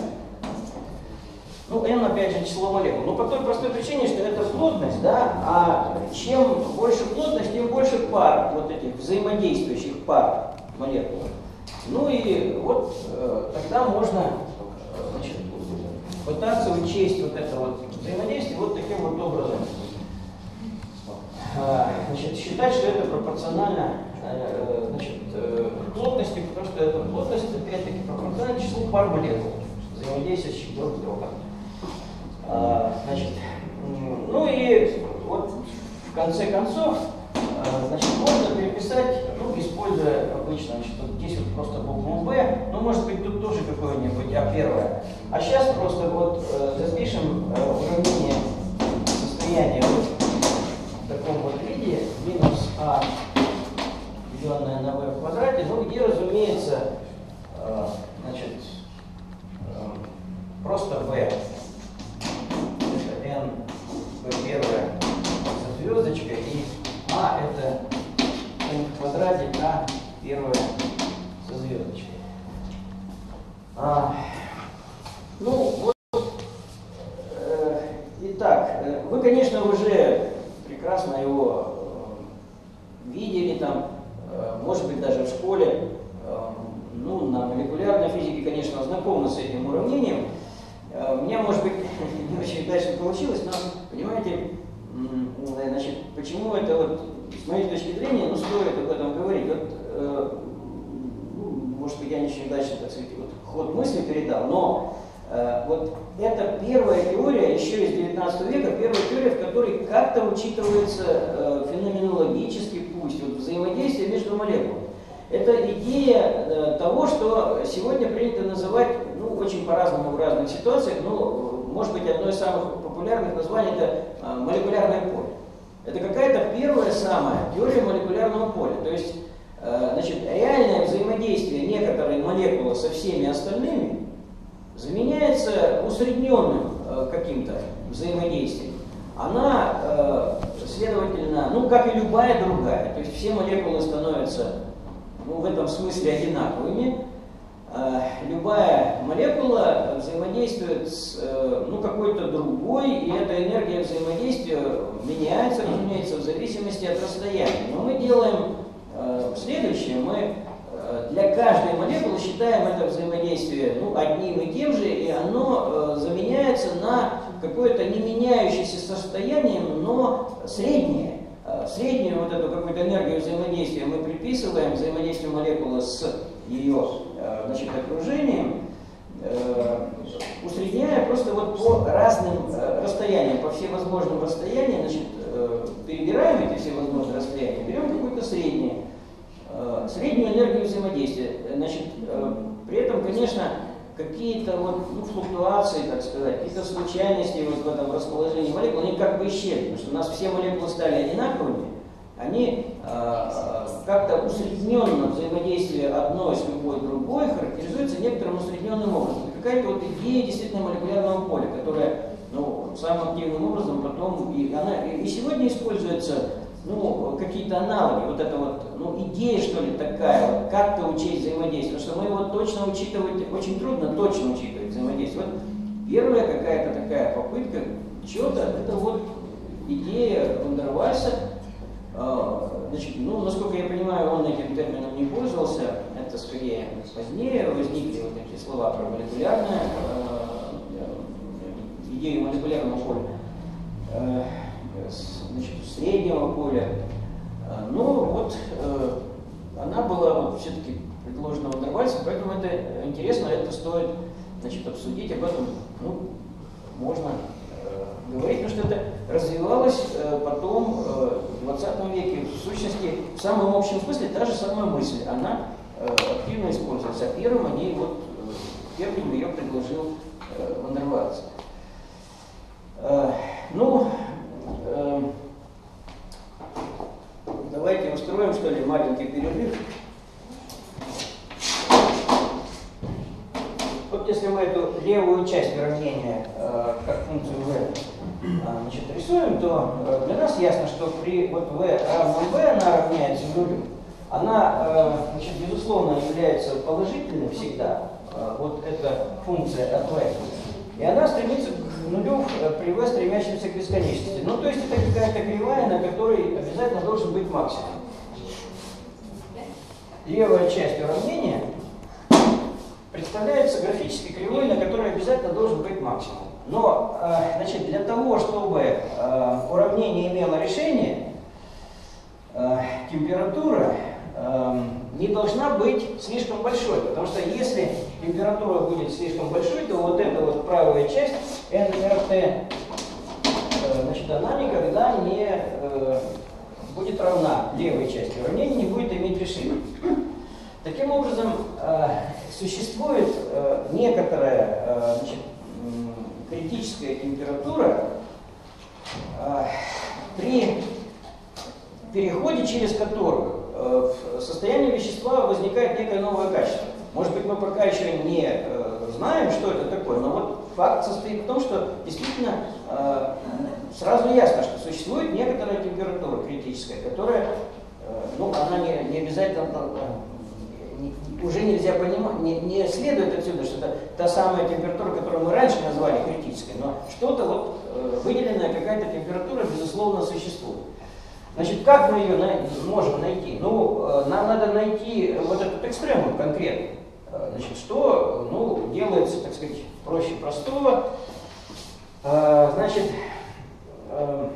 Ну, n опять же число молекул. Но по той простой причине, что это плотность, да, а чем больше плотность, тем больше пар, вот этих взаимодействующих пар молекул. Ну и вот э, тогда можно э, значит, пытаться учесть вот это вот взаимодействие вот таким вот образом. А, значит, считать, что это пропорционально э, значит, плотности, потому что эта плотность опять-таки пропорциональна числу пар молекул, взаимодействующих друг с другом. А, значит, ну и вот в конце концов, значит, можно переписать, ну, используя обычно, значит, вот здесь вот просто букву B, ну, может быть, тут тоже какое-нибудь А первое. А сейчас просто вот э, запишем уравнение состояния вот таком вот виде, минус а, деленное на b в квадрате, ну где, разумеется, э, значит, э, просто b. Это n, b первое со звездочкой, а это n в квадрате, а первое со звездочкой. А, ну, вот, э, итак, э, вы, конечно, уже прекрасно его э, видели там, может быть, даже в школе. Ну, на молекулярной физике, конечно, знакомы с этим уравнением. Меня, может быть, не очень удачно получилось, но, понимаете, значит, почему это вот, с моей точки зрения, ну, стоит об этом говорить. Вот, ну, может быть, я не очень удачно, так сказать, вот, ход мысли передал, но Э, вот это первая теория, еще из 19 века, первая теория, в которой как-то учитывается э, феноменологически, пусть, вот взаимодействие между молекулами. Это идея э, того, что сегодня принято называть, ну, очень по-разному в разных ситуациях, но, может быть, одно из самых популярных названий – это молекулярное поле. Это какая-то первая самая теория молекулярного поля. То есть, значит, реальное взаимодействие некоторой молекулы со всеми остальными – заменяется усредненным э, каким-то взаимодействием, она, э, следовательно, ну, как и любая другая, то есть все молекулы становятся ну, в этом смысле одинаковыми, э, любая молекула взаимодействует с э, какой-то другой, и эта энергия взаимодействия меняется, разумеется, в зависимости от расстояния. Но мы делаем э, следующее, мы для каждой молекулы считаем это взаимодействие ну, одним и тем же, и оно заменяется на какое-то не меняющееся состояние, но среднее. Среднюю вот эту какую-то энергию взаимодействия мы приписываем взаимодействию молекулы с ее э, значит, окружением, э, усредняя просто вот по разным э, расстояниям, по всевозможным расстояниям, значит, перебираем эти всевозможные расстояния, берем какое-то среднее, среднюю энергию взаимодействия. Значит, при этом, конечно, какие-то вот, ну, флуктуации, так сказать, какие-то случайности вот в этом расположении молекул, они как бы исчезли, потому что у нас все молекулы стали одинаковыми, они э, как-то усредненно взаимодействие одной с любой другой характеризуется некоторым усредненным образом. Какая-то вот идея действительно молекулярного поля, которая ну, самым активным образом потом, и, она, и сегодня используется ну, какие-то аналоги, вот это вот, ну, идея, что ли, такая, вот, как-то учить взаимодействие, потому что мы его точно учитывать, очень трудно точно учитывать взаимодействие. Вот первая какая-то такая попытка чего-то, это вот идея Вандервальса, значит, ну, насколько я понимаю, он этим термином не пользовался, это скорее позднее возникли вот эти слова про молекулярное, э, идею молекулярного поля, э, значит, среднего поля. Э, ну, вот она была все-таки предложена Вандервальсом, поэтому это интересно, это стоит значит, обсудить, об этом ну, можно говорить, потому что это развивалось э, потом э, в 20 веке. В сущности, в самом общем смысле та же самая мысль, она э, активно используется. А первым они вот, первым ее предложил Вандервальц. Ну, давайте устроим, что ли, маленький перерыв. Вот если мы эту левую часть уравнения э, как функцию v а, значит, рисуем, то э, для нас ясно, что при вот v равном v она равняется нулю. Она, э, значит, безусловно, является положительной всегда. Э, вот эта функция от v. И она стремится к нулю при v, стремящемся к бесконечности. Ну, то есть это какая-то кривая, на которой обязательно должен быть максимум. Левая часть уравнения представляется графической кривой, на которой обязательно должен быть максимум. Но э, значит, для того, чтобы э, уравнение имело решение, э, температура не должна быть слишком большой, потому что если температура будет слишком большой, то вот эта вот правая часть nRT, значит, она никогда не будет равна левой части уравнения, не будет иметь решения. Таким образом, существует некоторая значит, критическая температура э, при переходе через которую э, в состоянии вещества возникает некое новое качество. Может быть, мы пока еще не э, знаем, что это такое, но вот факт состоит в том, что действительно э, сразу ясно, что существует некоторая температура критическая, которая, э, ну, она не, не обязательно уже нельзя понимать, не, не следует отсюда, что это та самая температура, которую мы раньше назвали критической, но что-то вот э, выделенная какая-то температура, безусловно, существует. Значит, как мы ее на, можем найти? Ну, э, нам надо найти вот этот экстремум конкретный. Э, значит, что ну, делается, так сказать, проще простого. Э, значит, э,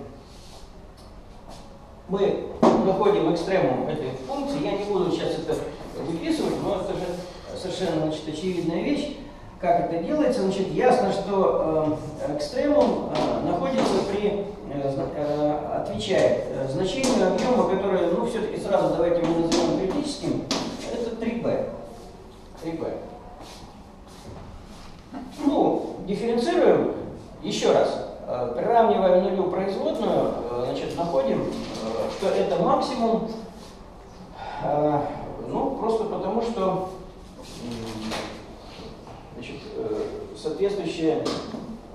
мы находим экстремум этой функции. Я не буду сейчас это выписывать, но это же совершенно значит, очевидная вещь. Как это делается? Значит, ясно, что э, экстремум э, находится при, э, отвечает э, значению объема, которое, ну, все-таки сразу давайте мы назовем критическим, это 3b. 3b. Ну, дифференцируем еще раз. Э, приравнивая нулю производную, значит, находим, что это максимум ну, просто потому что значит, э, соответствующая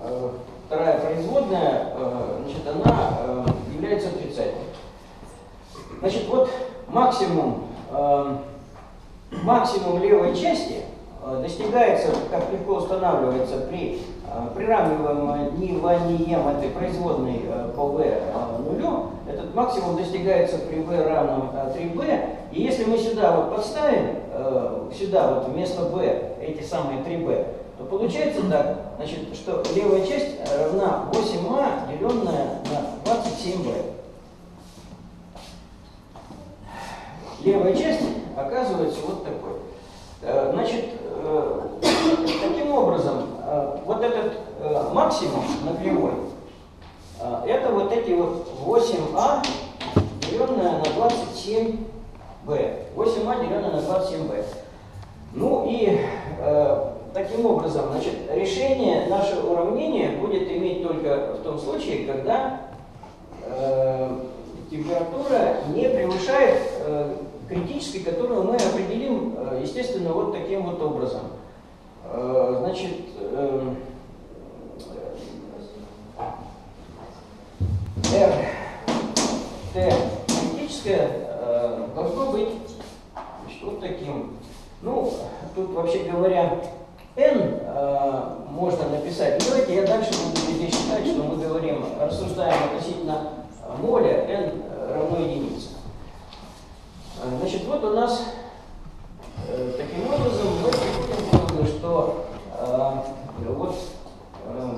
э, вторая производная, э, значит, она является отрицательной. Значит, вот максимум, максимум левой части достигается, как легко устанавливается, при приравниванием этой производной по v нулю, этот максимум достигается при v равном 3b, и если мы сюда вот подставим, сюда вот вместо b эти самые 3b, то получается так, значит, что левая часть равна 8а, деленная на 27b. Левая часть оказывается вот такой. Э, значит, э, таким образом, э, вот этот максимум на кривой, это вот эти вот 8а, деленное на 27b. 8а, деленное на 27b. Ну и таким образом, значит, решение нашего уравнения будет иметь только в том случае, когда э, температура не превышает э, критической, которую мы определим, э, естественно, вот таким вот образом. Э, значит, R, T критическое э, должно быть значит, вот таким. Ну, тут вообще говоря, n э, можно написать. Ну, давайте я дальше буду здесь считать, что мы говорим, рассуждаем относительно моля n равно единице. Э, значит, вот у нас э, таким образом мы приходим к выводу, что э, вот э,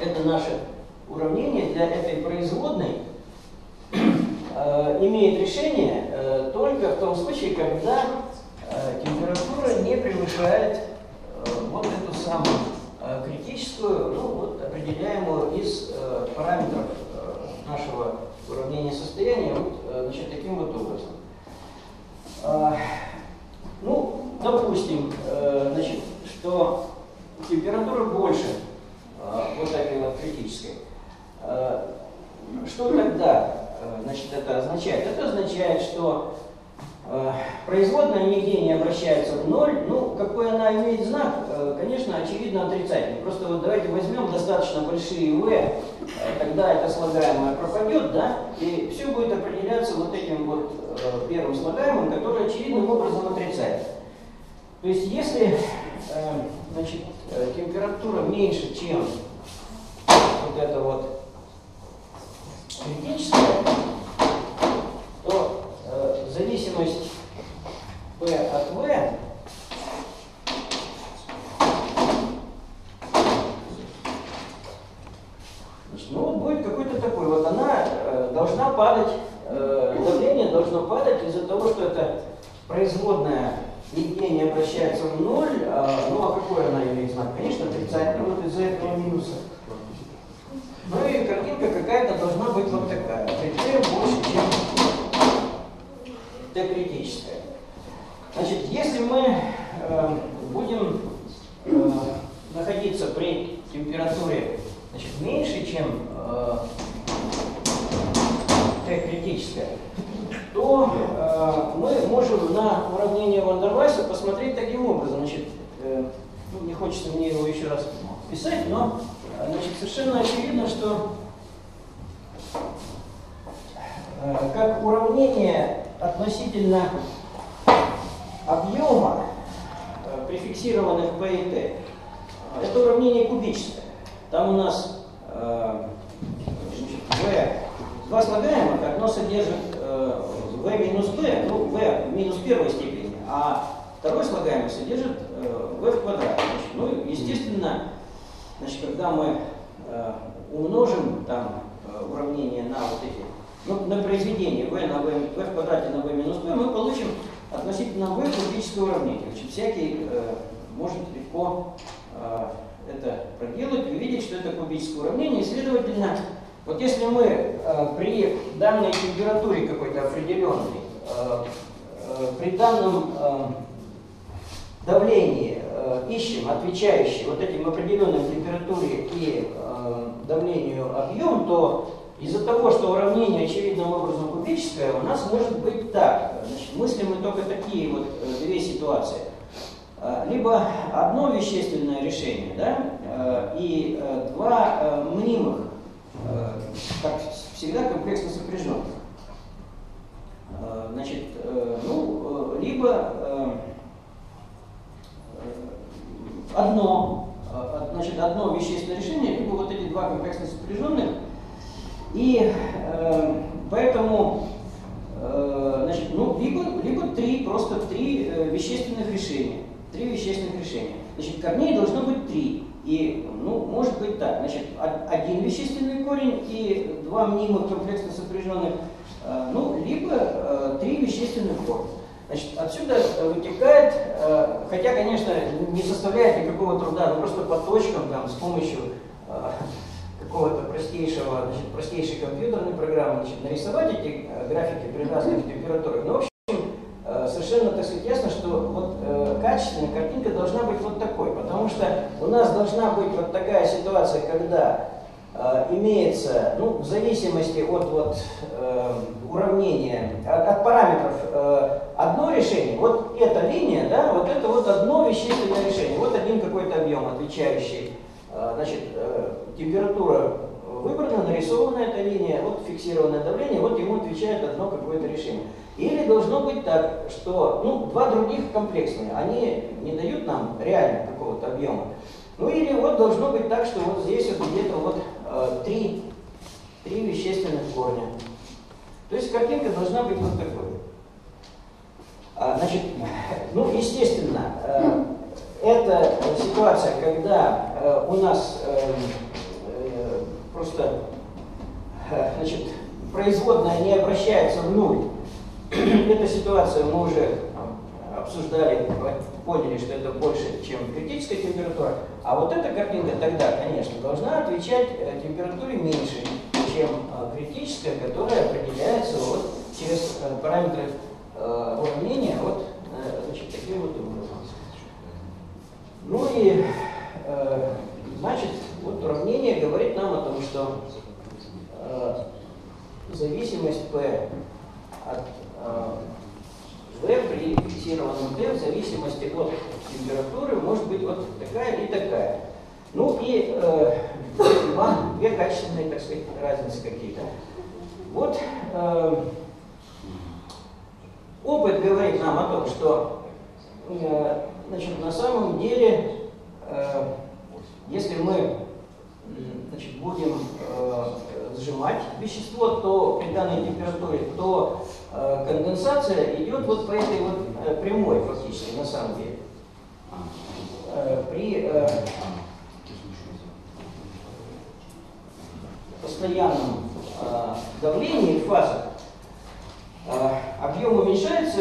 это наше уравнение для этой производной э, имеет решение э, только в том случае, когда э, температура не превышает Э, вот эту самую э, критическую, ну вот определяемую из э, параметров нашего уравнения состояния вот, значит, таким вот образом. Ну, допустим, значит, что температура больше вот этой вот критической. Что тогда значит, это означает? Это означает, что Э, производная нигде не обращается в ноль. Ну, какой она имеет знак, э, конечно, очевидно отрицательный. Просто вот давайте возьмем достаточно большие э, тогда это слагаемое пропадет, да, и все будет определяться вот этим вот первым слагаемым, который очевидным образом отрицательный. То есть если значит, температура меньше, чем вот это вот критическая, то зависимость P от V Значит, ну будет какой-то такой, вот она э, должна падать, э, давление должно падать из-за того, что это производная нигде не обращается в ноль, а, ну а какой она имеет знак? Конечно, отрицательный, вот из-за этого минуса. Ну и картинка какая-то должна быть вот такая. T больше, чем Т критическое. Значит, если мы э, будем э, находиться при температуре значит, меньше, чем э, Т критическое, то э, мы можем на уравнение Вандервайса посмотреть таким образом. Значит, э, ну, не хочется мне его еще раз писать, но значит, совершенно очевидно, что э, как уравнение относительно объема э, префиксированных P и T. Это уравнение кубическое. Там у нас э, V два слагаемых, одно содержит э, V минус B, ну V минус первой степени, а второй слагаемый содержит э, V в квадрате. Ну, естественно, значит, когда мы э, умножим там э, уравнение на вот эти ну, на произведение v на v, v в квадрате на v минус p мы получим относительно v кубическое уравнение. Значит, всякий э, может легко э, это проделать, увидеть, что это кубическое уравнение. И, следовательно, вот если мы э, при данной температуре какой-то определенной, э, э, при данном э, давлении ищем отвечающий вот этим определенным температуре и э, давлению объем, то из-за того, что уравнение очевидным образом кубическое, у нас может быть так. Значит, мыслим мы только такие вот э, две ситуации. Э, либо одно вещественное решение, да, э, и два мнимых, как всегда, комплексно сопряженных. Значит, ну, либо одно, э, значит, одно вещественное решение, либо вот эти два комплексно сопряженных. И э, поэтому э, значит, ну, либо, либо три, просто три э, вещественных решения. Три вещественных решения. Значит, корней должно быть три. И, ну, может быть так, значит, один вещественный корень и два мнимых комплексно сопряженных, э, ну, либо э, три вещественных корня. Значит, отсюда вытекает, э, хотя, конечно, не составляет никакого труда, но просто по точкам, там, с помощью э, какого-то простейшего, значит, простейшей компьютерной программы, значит, нарисовать эти э, графики при разных температурах. Но, в общем, э, совершенно, так сказать, ясно, что вот э, качественная картинка должна быть вот такой, потому что у нас должна быть вот такая ситуация, когда э, имеется, ну, в зависимости от вот, э, уравнения, от, от параметров э, одно решение, вот эта линия, да, вот это вот одно вещественное решение, вот один какой-то объем, отвечающий а, значит, э, температура выбрана, нарисована эта линия, вот фиксированное давление, вот ему отвечает одно какое-то решение. Или должно быть так, что ну, два других комплексные, они не дают нам реально какого-то объема. Ну или вот должно быть так, что вот здесь вот где-то вот э, три, три вещественных корня. То есть картинка должна быть вот такой. А, значит, ну, естественно, э, это ситуация, когда э, у нас э, э, просто э, значит, производная не обращается в нуль. Эта ситуация мы уже обсуждали, поняли, что это больше, чем критическая температура. А вот эта картинка тогда, конечно, должна отвечать э, температуре меньше, чем э, критическая, которая определяется вот через э, параметры уравнения вот значит, таким вот образом. Ну и, значит, вот уравнение говорит нам о том, что зависимость P от V при фиксированном T в зависимости от температуры может быть вот такая и такая. Ну и э, два, две качественные, так сказать, разницы какие-то. Вот э, опыт говорит нам о том, что э, Значит, на самом деле, э, если мы значит, будем э, сжимать вещество, то при данной температуре, то конденсация идет вот по этой вот э, прямой фактически, на самом деле. Э, при э, постоянном э, давлении в фазах а, объем уменьшается,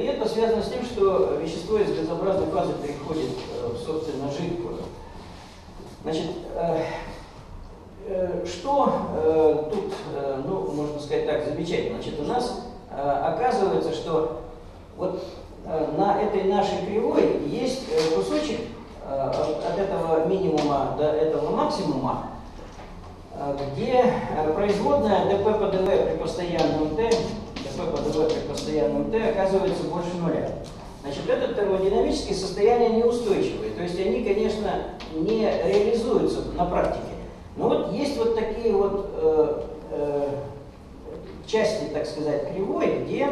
и это связано с тем, что вещество из газообразной фазы переходит в, собственно, жидкую. Значит, что тут, ну, можно сказать так, замечательно? Значит, у нас оказывается, что вот на этой нашей кривой есть кусочек от этого минимума до этого максимума, где производная dp по dv при постоянном t СП по ДВ при постоянном Т оказывается больше нуля. Значит, это термодинамические состояния неустойчивые, то есть они, конечно, не реализуются на практике. Но вот есть вот такие вот э, э, части, так сказать, кривой, где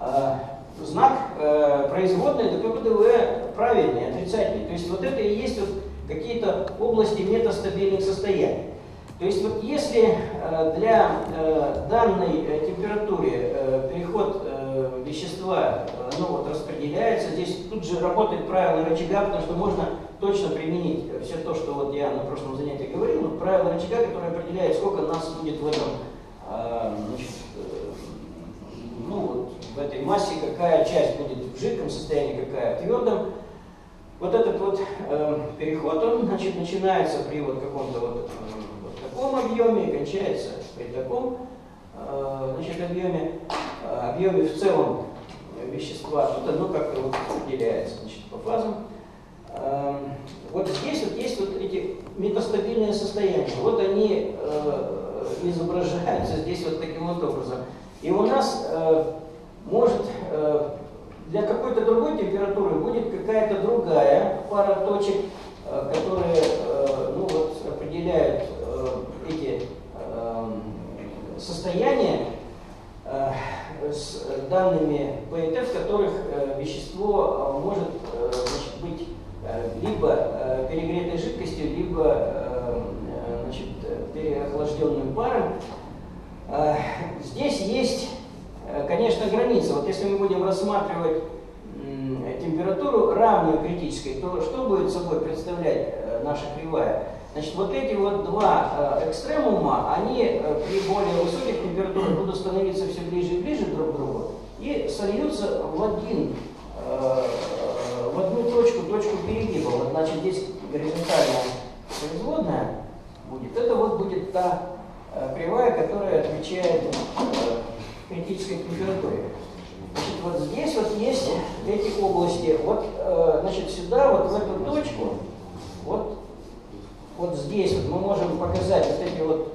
э, знак э, производной ДППДВ правильный, отрицательный. То есть вот это и есть вот какие-то области метастабильных состояний. То есть вот если э, для э, данной э, температуры переход вещества ну, вот, распределяется, здесь тут же работает правило рычага, потому что можно точно применить все то, что вот я на прошлом занятии говорил, вот правило рычага, которое определяет, сколько нас будет в этом, значит, ну, вот, в этой массе, какая часть будет в жидком состоянии, какая в твердом. Вот этот вот э, переход, он значит, начинается при вот каком-то вот таком объеме и кончается при таком э, значит, объеме, э, объеме в целом вещества. Тут оно как-то вот определяется значит, по фазам. Эм, вот здесь вот есть вот эти метастабильные состояния. Вот они э, изображаются здесь вот таким вот образом. И у нас может для какой-то другой температуры будет какая-то другая пара точек, которые ну, вот, определяют эти эм, состояния э, с данными ПЭТ, в которых э, вещество э, может значит, быть либо перегретой жидкостью, либо значит, переохлажденную паром. Э, здесь есть, э, конечно, граница. Вот если мы будем рассматривать температуру равную критической, то что будет собой представлять э, наша кривая? Значит, вот эти вот два экстремума, они при более высоких температурах будут становиться все ближе и ближе друг к другу и сольются в один в одну точку, точку перегиба. Вот, значит, здесь горизонтальная производная будет. Это вот будет та Э, кривая, которая отвечает э, критической температуре. Значит, вот здесь вот есть эти области. Вот, э, значит, сюда, вот в эту точку, вот, вот здесь вот мы можем показать вот эти вот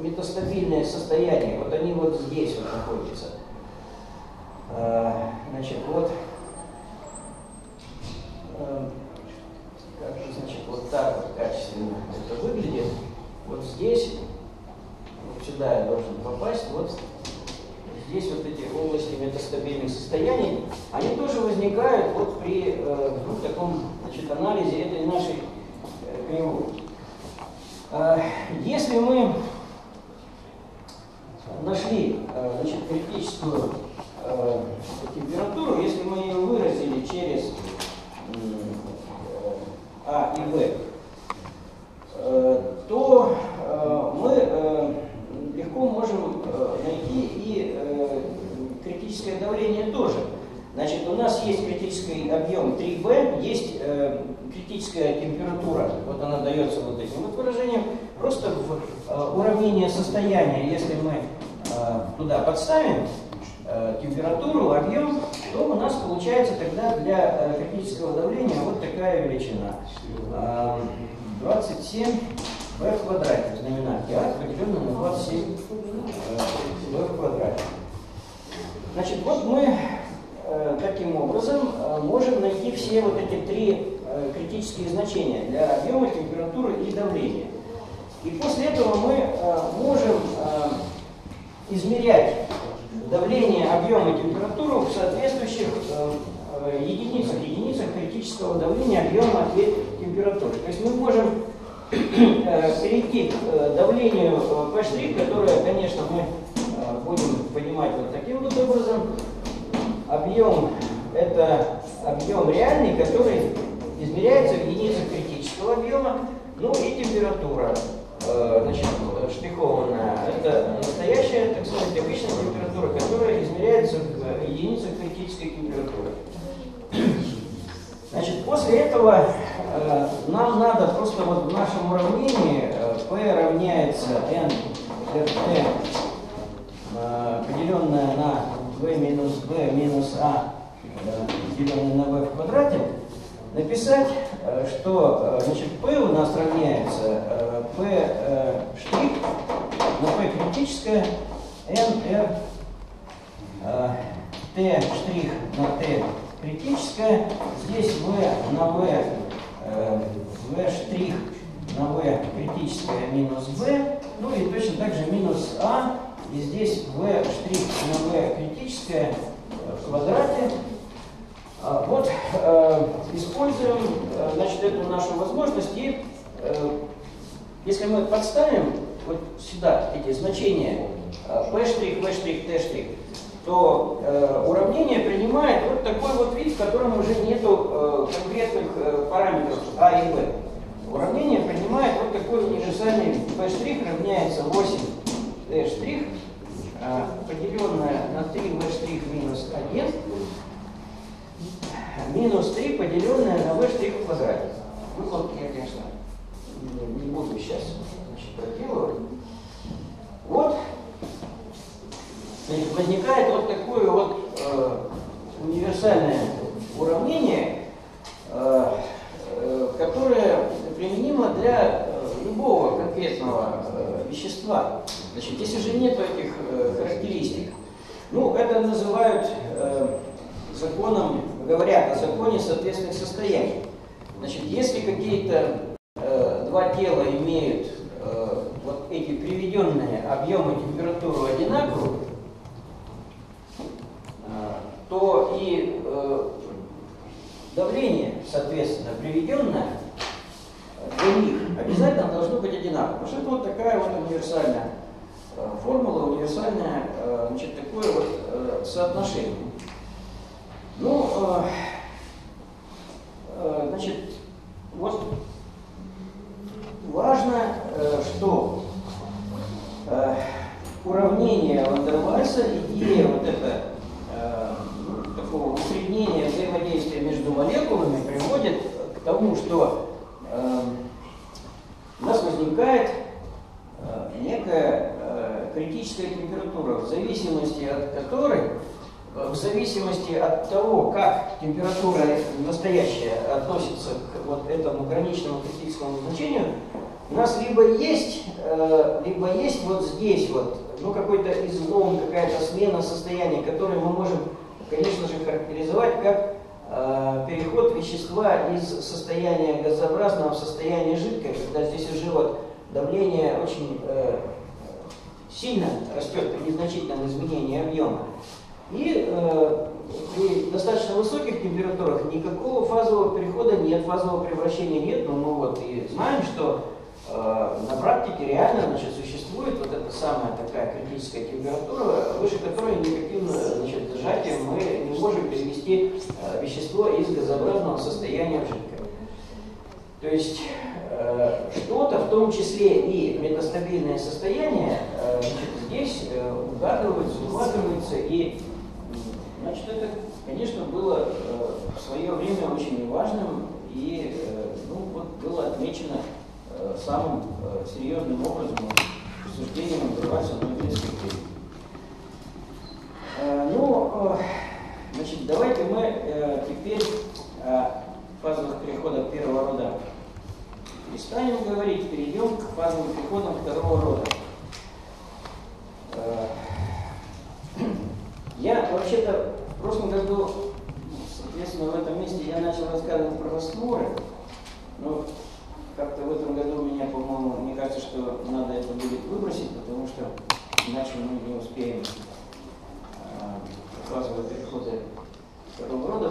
метастабильные состояния. Вот они вот здесь вот находятся. Значит, вот как же, значит, вот так вот качественно это выглядит. Вот здесь сюда я должен попасть, вот здесь вот эти области метастабильных состояний, они тоже возникают вот при э, ну, таком значит, анализе этой нашей э, кривой. Э, если мы нашли э, значит, критическую э, температуру, если мы ее выразили через А и В, э, то э, мы э, легко можем найти и критическое давление тоже. Значит, у нас есть критический объем 3b, есть э, критическая температура, вот она дается вот этим вот выражением, просто в э, уравнение состояния, если мы э, туда подставим температуру, объем, то у нас получается тогда для э, критического давления вот такая величина. Э, 27 b в квадрате в знаменателе а поделенное на 27 b в квадрате. Значит, вот мы э, таким образом э, можем найти все вот эти три э, критические значения для объема, температуры и давления. И после этого мы э, можем э, измерять давление, объем и температуру в соответствующих э, э, единицах, единицах критического давления, объема и температуры. То есть мы можем Э, перейти к э, давлению P', которое, конечно, мы будем понимать вот таким вот образом. Объем – это объем реальный, который измеряется в единицах критического объема, ну и температура, значит, штрихованная. Это настоящая, так сказать, обычная температура, которая измеряется в единицах критической температуры. Значит, после этого э, нам надо просто вот в нашем уравнении э, P равняется n rt э, поделенное на v минус b минус a э, поделенное на v в квадрате, написать, э, что э, значит, P у нас равняется P э, штрих на P критическое n r э, t штрих на t критическая. Здесь V на V, V штрих на V критическая минус V. Ну и точно так же минус А. И здесь V штрих на V критическая в квадрате. А, вот э, используем э, значит, эту нашу возможность и э, если мы подставим вот сюда эти значения P штрих, T штрих, то э, уравнение принимает вот такой вот вид, в котором уже нету э, конкретных э, параметров А и Б. Уравнение принимает вот такой универсальный. P' равняется 8 T' штрих, э, поделенное на 3 V' штрих минус 1, минус 3 поделенное на V' в квадрате. Ну, вот я, конечно, не буду сейчас значит, проделывать. Вот Значит, возникает вот такое вот э, универсальное уравнение, э, э, которое применимо для э, любого конкретного э, вещества. Значит, здесь уже нет этих э, характеристик. Ну, это называют э, законом, говорят о законе соответственных состояний. Значит, если какие-то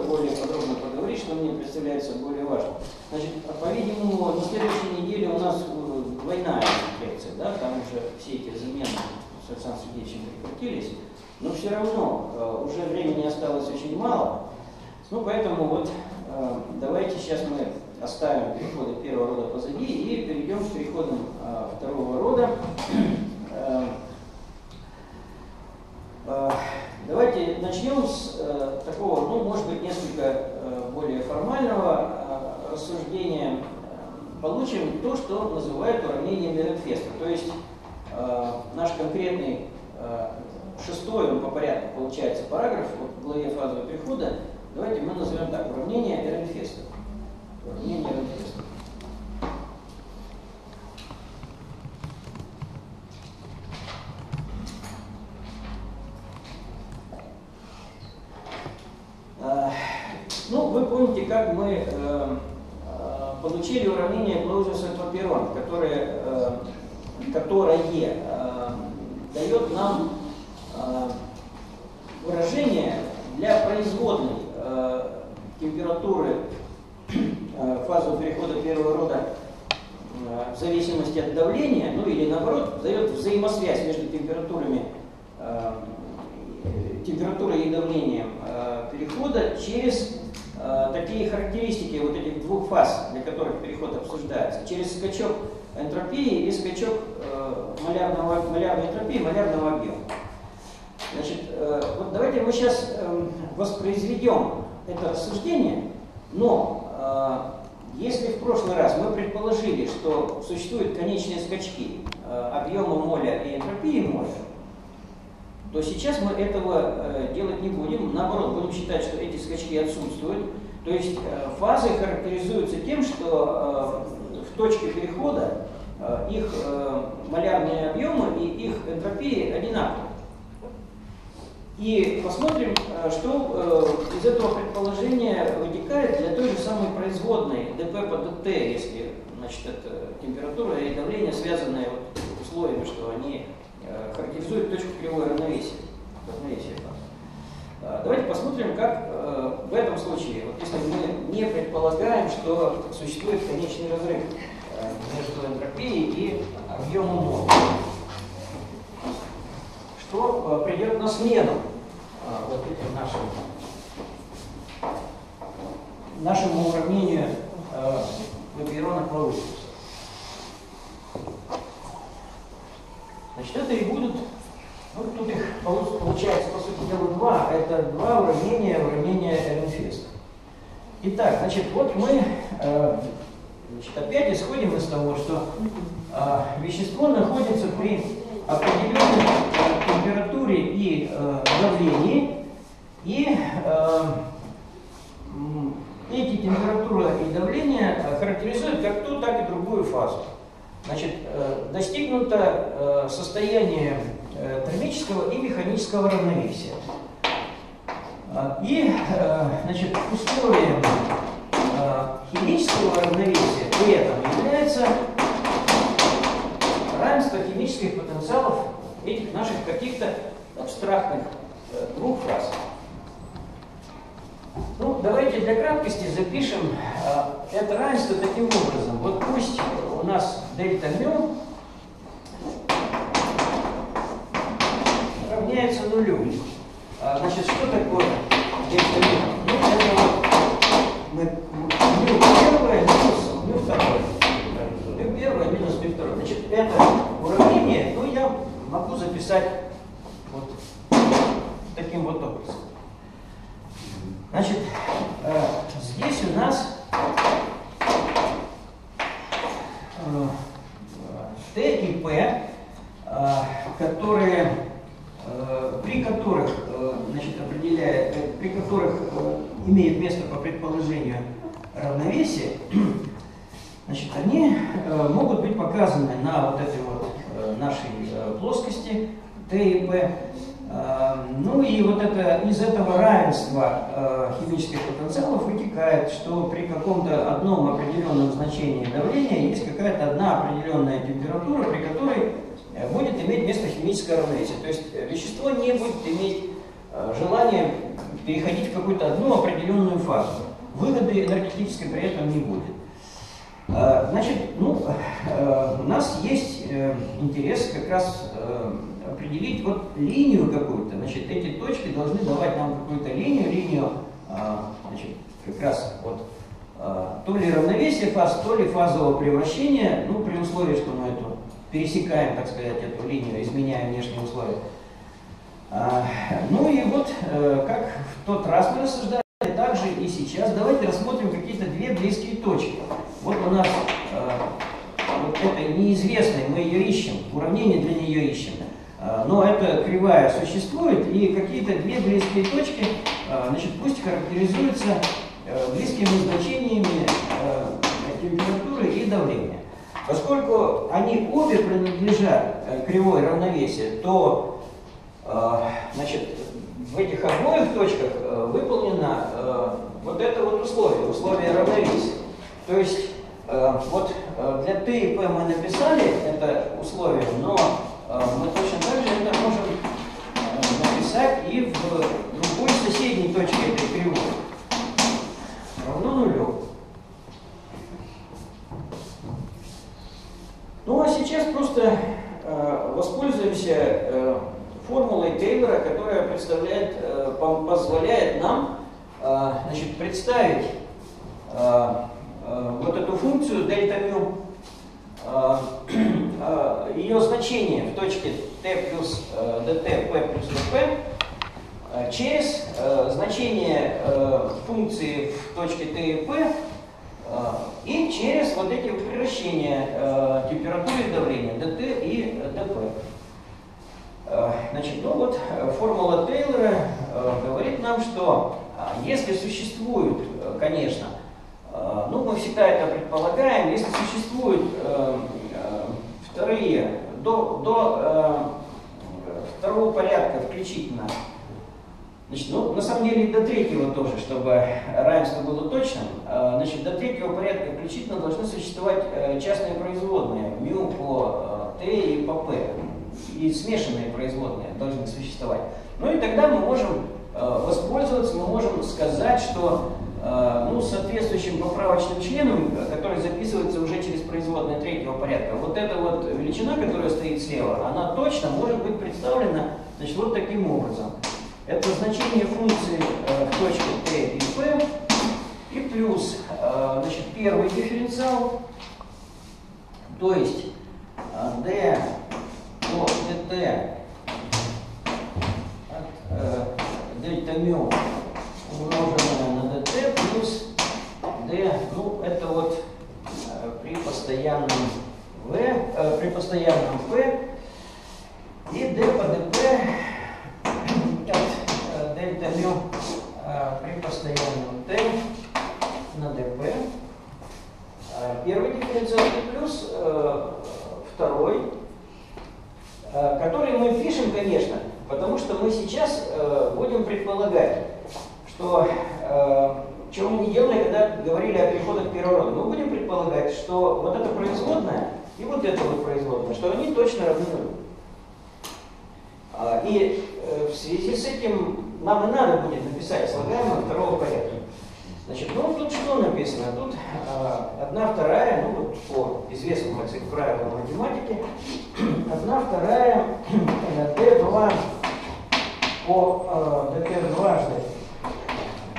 более подробно поговорить, что мне представляется более важным. Значит, а, по-видимому, на следующей неделе у нас э, двойная инфекция, да, там уже все эти замены с Александром Сергеевичем прекратились, но все равно э, уже времени осталось очень мало, ну поэтому вот э, давайте сейчас мы оставим переходы первого рода позади и перейдем к переходам второго рода. терапии одинаковы. И посмотрим, э, что э, из этого предположения вытекает для той же самой производной ДП по ДТ, если значит, это температура и давление, связанные вот условиями, что они э, характеризуют точку кривой равновесия. равновесия. Давайте посмотрим, как в этом случае, вот если мы не предполагаем, что существует конечный разрыв между энтропией и объемом мозга что придет на смену вот этим нашим нашему уравнению э, Вавилона Клаусиуса. Значит, это и будут, ну, тут их получается, по сути дела, два. Это два уравнения, уравнения Эренфеста. Итак, значит, вот мы э, значит, опять исходим из того, что э, вещество находится при определенной э, температуре и э, давлении, и э, эти температура и давление э, характеризуют как ту, так и другую фазу. Значит, э, достигнуто э, состояние термического и механического равновесия. И значит, условием химического равновесия при этом является равенство химических потенциалов этих наших каких-то абстрактных двух фаз. Ну, давайте для краткости запишем э, это равенство таким образом. Вот пусть у нас дельта мю равняется нулю. А, значит, что такое дельта мю? Ну, это вот мы, мю первое минус мю второе. Мю первое минус мю второе. Значит, это уравнение, ну, я могу записать вот таким вот образом. Значит, э, здесь у нас э, Т и П, э, которые, при которых, значит, определяет, при которых имеет место по предположению равновесие, значит, они могут быть показаны на вот этой вот нашей плоскости Т и П Эм, ну и вот это, из этого равенства э, химических потенциалов вытекает, что при каком-то одном определенном значении давления есть какая-то одна определенная температура, при которой э, будет иметь место химическое равновесие. То есть э, вещество не будет иметь желания переходить в какую-то одну определенную фазу. Выгоды энергетической при этом не будет. Значит, ну, у нас есть интерес как раз определить вот линию какую-то. Значит, эти точки должны давать нам какую-то линию, линию, а, значит, как раз вот а, то ли равновесие фаз, то ли фазового превращения, ну, при условии, что мы эту пересекаем, так сказать, эту линию, изменяя внешние условия. А, ну и вот, э, как в тот раз мы рассуждали, так же и сейчас. Давайте рассмотрим какие-то две близкие точки. Вот у нас вот это неизвестное, мы ее ищем, уравнение для нее ищем. А, но эта кривая существует, и какие-то две близкие точки а, значит, пусть характеризуются э, близкими значениями э, температуры и давления. Поскольку они обе принадлежат э, кривой равновесия, то значит, в этих обоих точках выполнено вот это вот условие, условие равновесия. То есть вот для Т и П мы написали это условие, но мы точно это можем э, написать и в другой соседней точке этой кривой. Равно нулю. Ну а сейчас просто э, воспользуемся э, формулой Тейлора, которая представляет, позволяет нам значит, представить вот эту функцию дельта мю ее значение в точке t плюс dt, э, p плюс dp э, через э, значение функции в точке t и p и через вот эти превращения температуры и давления dt и dp. Значит, ну вот формула Тейлора говорит нам, что если существует, конечно, Э, ну, мы всегда это предполагаем, если существуют э, э, вторые, до, до второго порядка включительно, значит, ну, на самом деле до третьего тоже, чтобы равенство было точным, значит, до третьего порядка включительно должны существовать частные производные, μ по t и по p, и смешанные производные должны существовать. Ну и тогда мы можем воспользоваться, мы можем сказать, что э, ну, соответствующим поправочным членом, который записывается уже через производное третьего порядка. Вот эта вот величина, которая стоит слева, она точно может быть представлена значит, вот таким образом. Это значение функции э, в точке t и p, и плюс э, значит, первый дифференциал, то есть d по dt от э, дельта мю умноженное на dt плюс d, ну это вот э, при постоянном v, э, при постоянном p и d по dp от э, дельта мю при постоянном t на dp. Первый дифференциал плюс второй, который мы пишем, конечно, потому что мы сейчас будем предполагать, что чего мы не делали, когда говорили о переходах первого рода. Мы будем предполагать, что вот это производная и вот это вот производная, что они точно равны нулю. А, и в связи с этим нам и надо будет написать слагаемое второго порядка. Значит, ну тут что написано? Тут э, одна вторая, ну вот по известным, так правилам математики, одна вторая d2 по э, dt дважды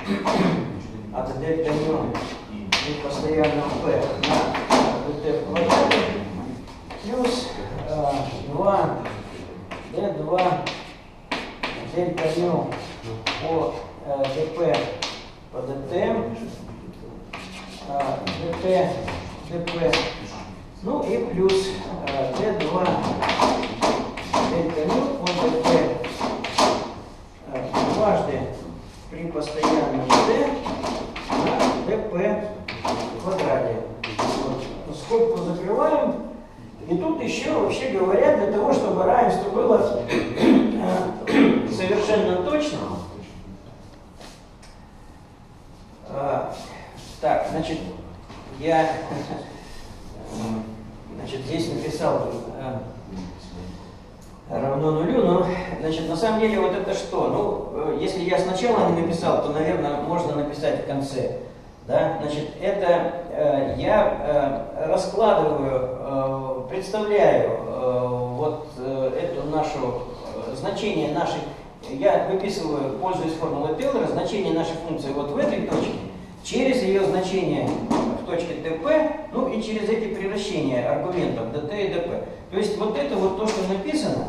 от дельта нем и постоянном p на dt в квадрате плюс э, 2 d2 дельта нем по э, dp по dt, dt, dp, ну и плюс d2 дельта ну по dt дважды при постоянном d на dp в квадрате. Вот. Скобку закрываем. И тут еще, вообще говоря, для того, чтобы равенство было совершенно точным, А, так, значит, я значит, здесь написал а, равно нулю, но значит, на самом деле вот это что? Ну, если я сначала не написал, то, наверное, можно написать в конце. Да? Значит, это э, я э, раскладываю, э, представляю э, вот э, эту нашу э, значение нашей я выписываю, пользуясь формулой Тейлора, значение нашей функции вот в этой точке, через ее значение в точке dp, ну и через эти превращения аргументов dt и dp. То есть вот это вот то, что написано,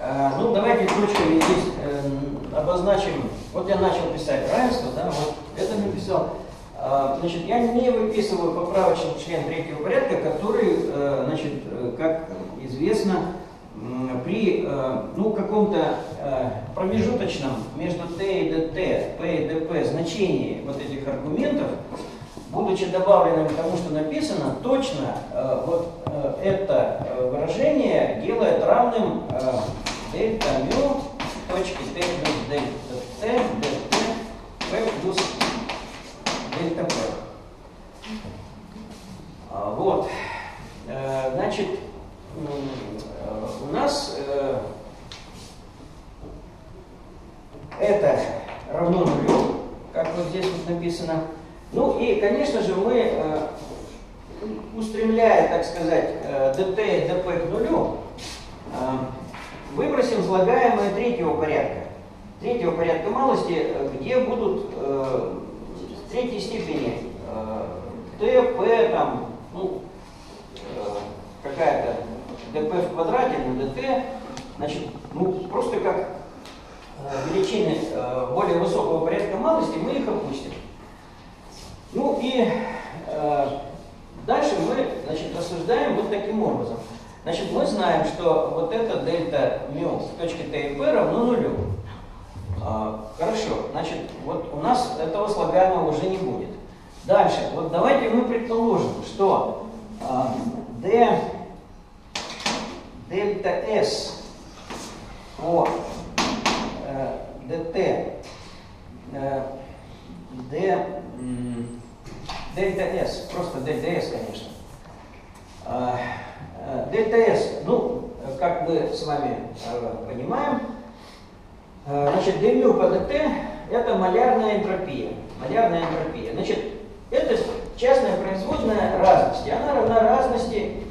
э, ну давайте точками здесь э, обозначим, вот я начал писать равенство, да, вот это написал. Э, значит, я не выписываю поправочный член третьего порядка, который, э, значит, как известно, при э, ну, каком-то э, промежуточном между t и dt, p и dp значении вот этих аргументов, будучи добавленным к тому, что написано, точно э, вот это выражение делает равным дельта мю точки t плюс дельта t, dt, p плюс дельта p. Вот. Значит, у нас э, это равно нулю, как вот здесь вот написано. Ну и, конечно же, мы, э, устремляя, так сказать, э, dt и dp к нулю, э, выбросим слагаемое третьего порядка. Третьего порядка малости, э, где будут э, третьей степени э, t, p, там, ну, э, какая-то dp в квадрате на dt, значит, ну, просто как э, величины э, более высокого порядка малости, мы их опустим. Ну и э, дальше мы значит, рассуждаем вот таким образом. Значит, мы знаем, что вот это дельта мю в точке t и p равно нулю. Э, хорошо, значит, вот у нас этого слагаемого уже не будет. Дальше, вот давайте мы предположим, что э, d дельта S по э, dt э, дельта S, просто дельта S, конечно. Э, э, дельта S, ну, как мы с вами э, понимаем, э, значит, d по dt это малярная энтропия. малярная энтропия. Значит, это частная производная разности. Она равна разности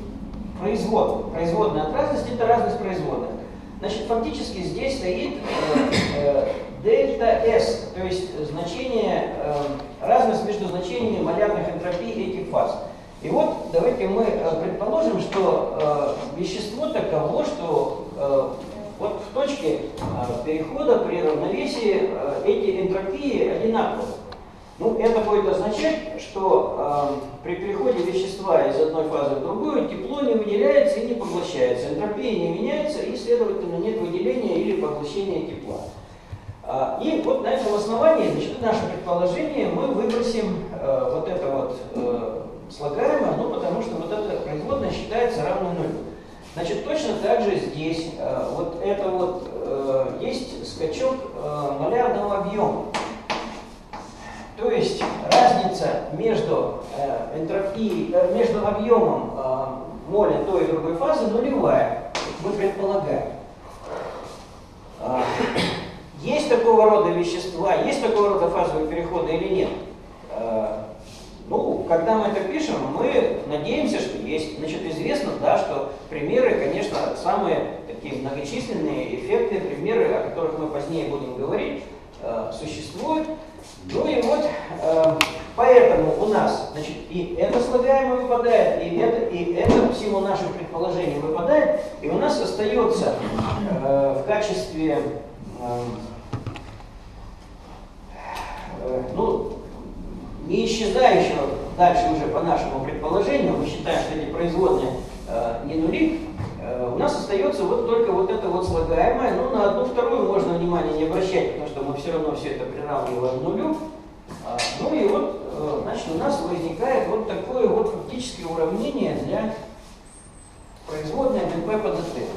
производных. Производная от разности – это разность производных. Значит, фактически здесь стоит э, э, дельта S, то есть значение, э, разность между значениями малярных энтропий этих фаз. И вот давайте мы э, предположим, что э, вещество таково, что э, вот в точке э, перехода при равновесии э, эти энтропии одинаковы. Ну, это будет означать, что э, при переходе вещества из одной фазы в другую тепло не выделяется и не поглощается, энтропия не меняется и, следовательно, нет выделения или поглощения тепла. А, и вот на этом основании, значит, наше предположение, мы выбросим э, вот это вот э, слагаемое, ну, потому что вот эта производная считается равной нулю. Значит, точно так же здесь э, вот это вот э, есть скачок э, малярного объема. То есть разница между э, энтропией, э, между объемом э, моля той и другой фазы нулевая, мы предполагаем. Э, есть такого рода вещества, есть такого рода фазовые переходы или нет? Э, ну, когда мы это пишем, мы надеемся, что есть. Значит, известно, да, что примеры, конечно, самые такие многочисленные, эффектные примеры, о которых мы позднее будем говорить, э, существуют. Ну и вот, э, поэтому у нас, значит, и это слагаемое выпадает, и это, и это в силу наших предположений выпадает, и у нас остается э, в качестве, э, э, ну, не исчезающего дальше уже по нашему предположению, мы считаем, что эти производные э, не нули, у нас остается вот только вот это вот слагаемое, ну на одну вторую можно внимание не обращать, потому что мы все равно все это приравниваем нулю. А, ну и вот, э, значит, у нас возникает вот такое вот фактическое уравнение для производной ДП по ДТ.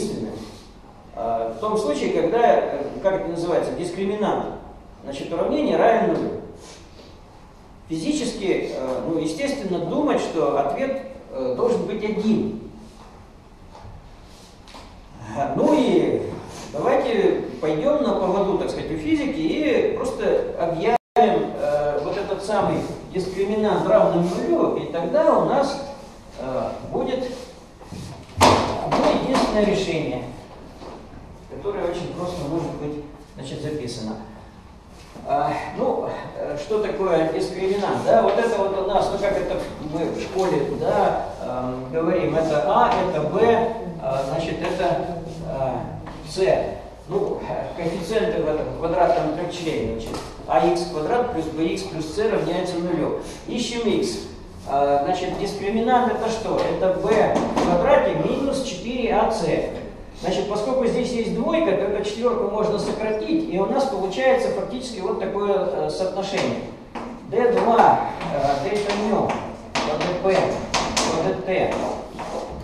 Единственным. Э, в том случае, когда, как это называется, дискриминант, значит, уравнение равен нулю. Физически, ну, естественно, думать, что ответ должен быть один. Ну и давайте пойдем на поводу, так сказать, у физики и просто объявим э, вот этот самый дискриминант равным нулю, и тогда у нас э, будет единственное решение, которое очень просто может быть значит, записано. А, ну, э, что такое дискриминант? Да, вот это вот у нас, ну как это мы в школе да, э, говорим, это А, это Б, э, значит, это э, С. Ну, коэффициенты в этом квадратном трехчлене, значит, АХ квадрат плюс БХ плюс С равняется нулю. Ищем Х. А, значит, дискриминант это что? Это b в квадрате минус 4ac. Значит, поскольку здесь есть двойка, то эту четверку можно сократить, и у нас получается фактически вот такое э, соотношение. d2 э, дельта мю по dp dt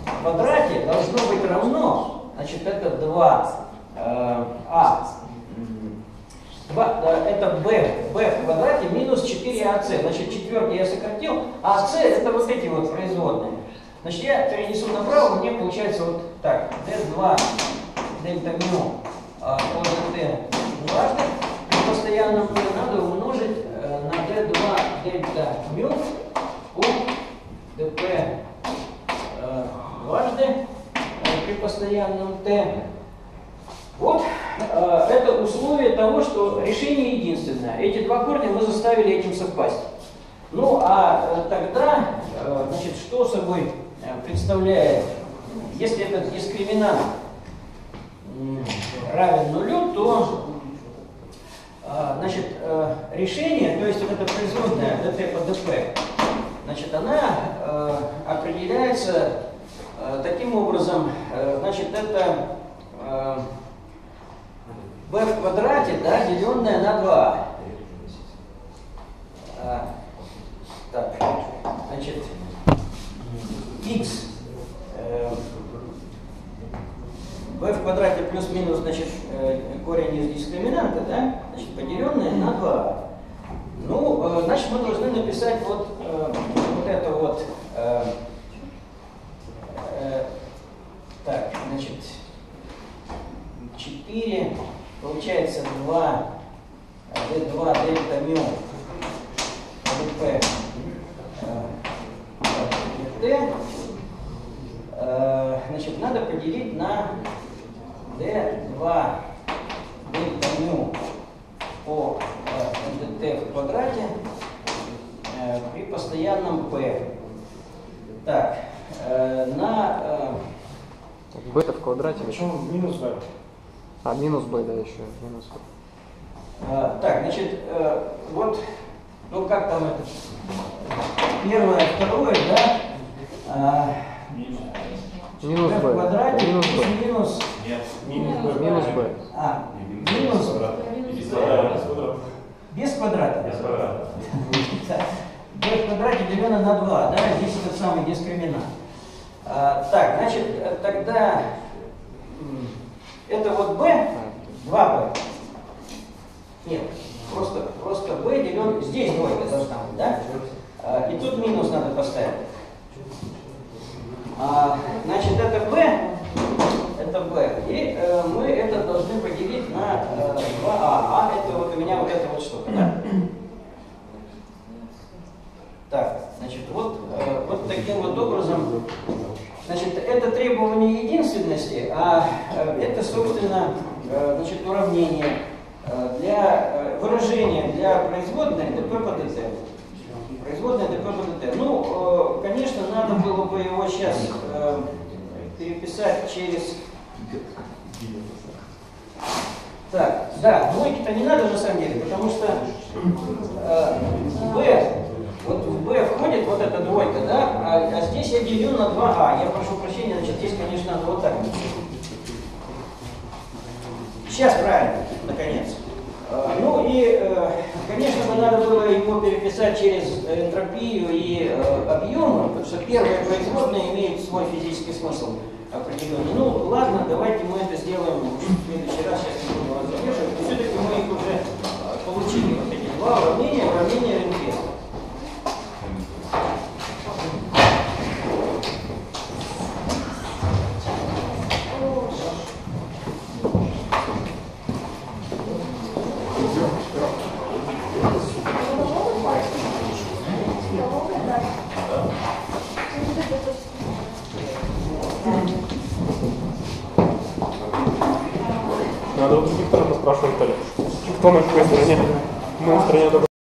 в квадрате должно быть равно, значит, это 2 э, а это b, b в квадрате минус 4ac. Значит, четверки я сократил, а c это вот эти вот производные. Значит, я перенесу направо, мне получается вот так. d2 дельта мю а, по dt дважды. При постоянном p надо умножить э, на d2 дельта мю у dp э, дважды э, при постоянном t вот э, это условие того, что решение единственное. Эти два корня мы заставили этим совпасть. Ну а э, тогда, э, значит, что собой э, представляет, если этот дискриминант равен нулю, то э, значит, решение, то есть вот эта производная dt по dp, значит, она определяется таким образом, значит, это b в квадрате, да, деленное на 2. А, так, значит, x э, b в квадрате плюс-минус, значит, э, корень из дискриминанта, да, значит, поделенное на 2. Ну, э, значит, мы должны написать вот, э, вот это вот, э, э, так, значит, 4 Получается 2 d2 дельта мю dp dt. Значит, надо поделить на d2 дельта мю по dt в квадрате э, при постоянном p. Так, э, на... b в квадрате. Почему минус b? А, минус b, да, еще. Минус b. А, так, значит, э, вот, ну как там это? Первое, второе, да? А, минус b квадрате Минус b. минус... Нет, минус b. Минус b. А, минус без квадрата. Без квадрата. B в квадрате делено на 2, да? Здесь этот самый дискриминант. А, так, значит, э, тогда это вот b, 2b. Нет, просто, просто b делен, здесь двойка должна быть, да? А, И тут минус надо поставить. А, значит, это b, это b. И э, мы это должны поделить на э, 2а. А это вот у меня вот эта вот штука, да? Так, значит, вот, э, вот таким вот образом, значит, это требование единственности, а э, это, собственно, э, значит, уравнение э, для выражения для производной dp по dt. Производная dp по dt. Ну, конечно, надо было бы его сейчас переписать через... Так, да, двойки-то не надо на самом деле, потому что э, b вот в B входит вот эта двойка, да, а, а здесь я делю на 2А. Я прошу прощения, значит, здесь, конечно, надо вот так. Сейчас правильно, наконец. А, Ну и, э, конечно, бы надо было его переписать через энтропию и э, объемы, потому что первая производная имеет свой физический смысл определенный. Ну, ладно, давайте мы это сделаем в следующий раз, сейчас не буду вас задерживать. Все-таки мы их уже э, получили, вот эти два уравнения, уравнения Ренкеса. На какой стороне? Мы в стране добра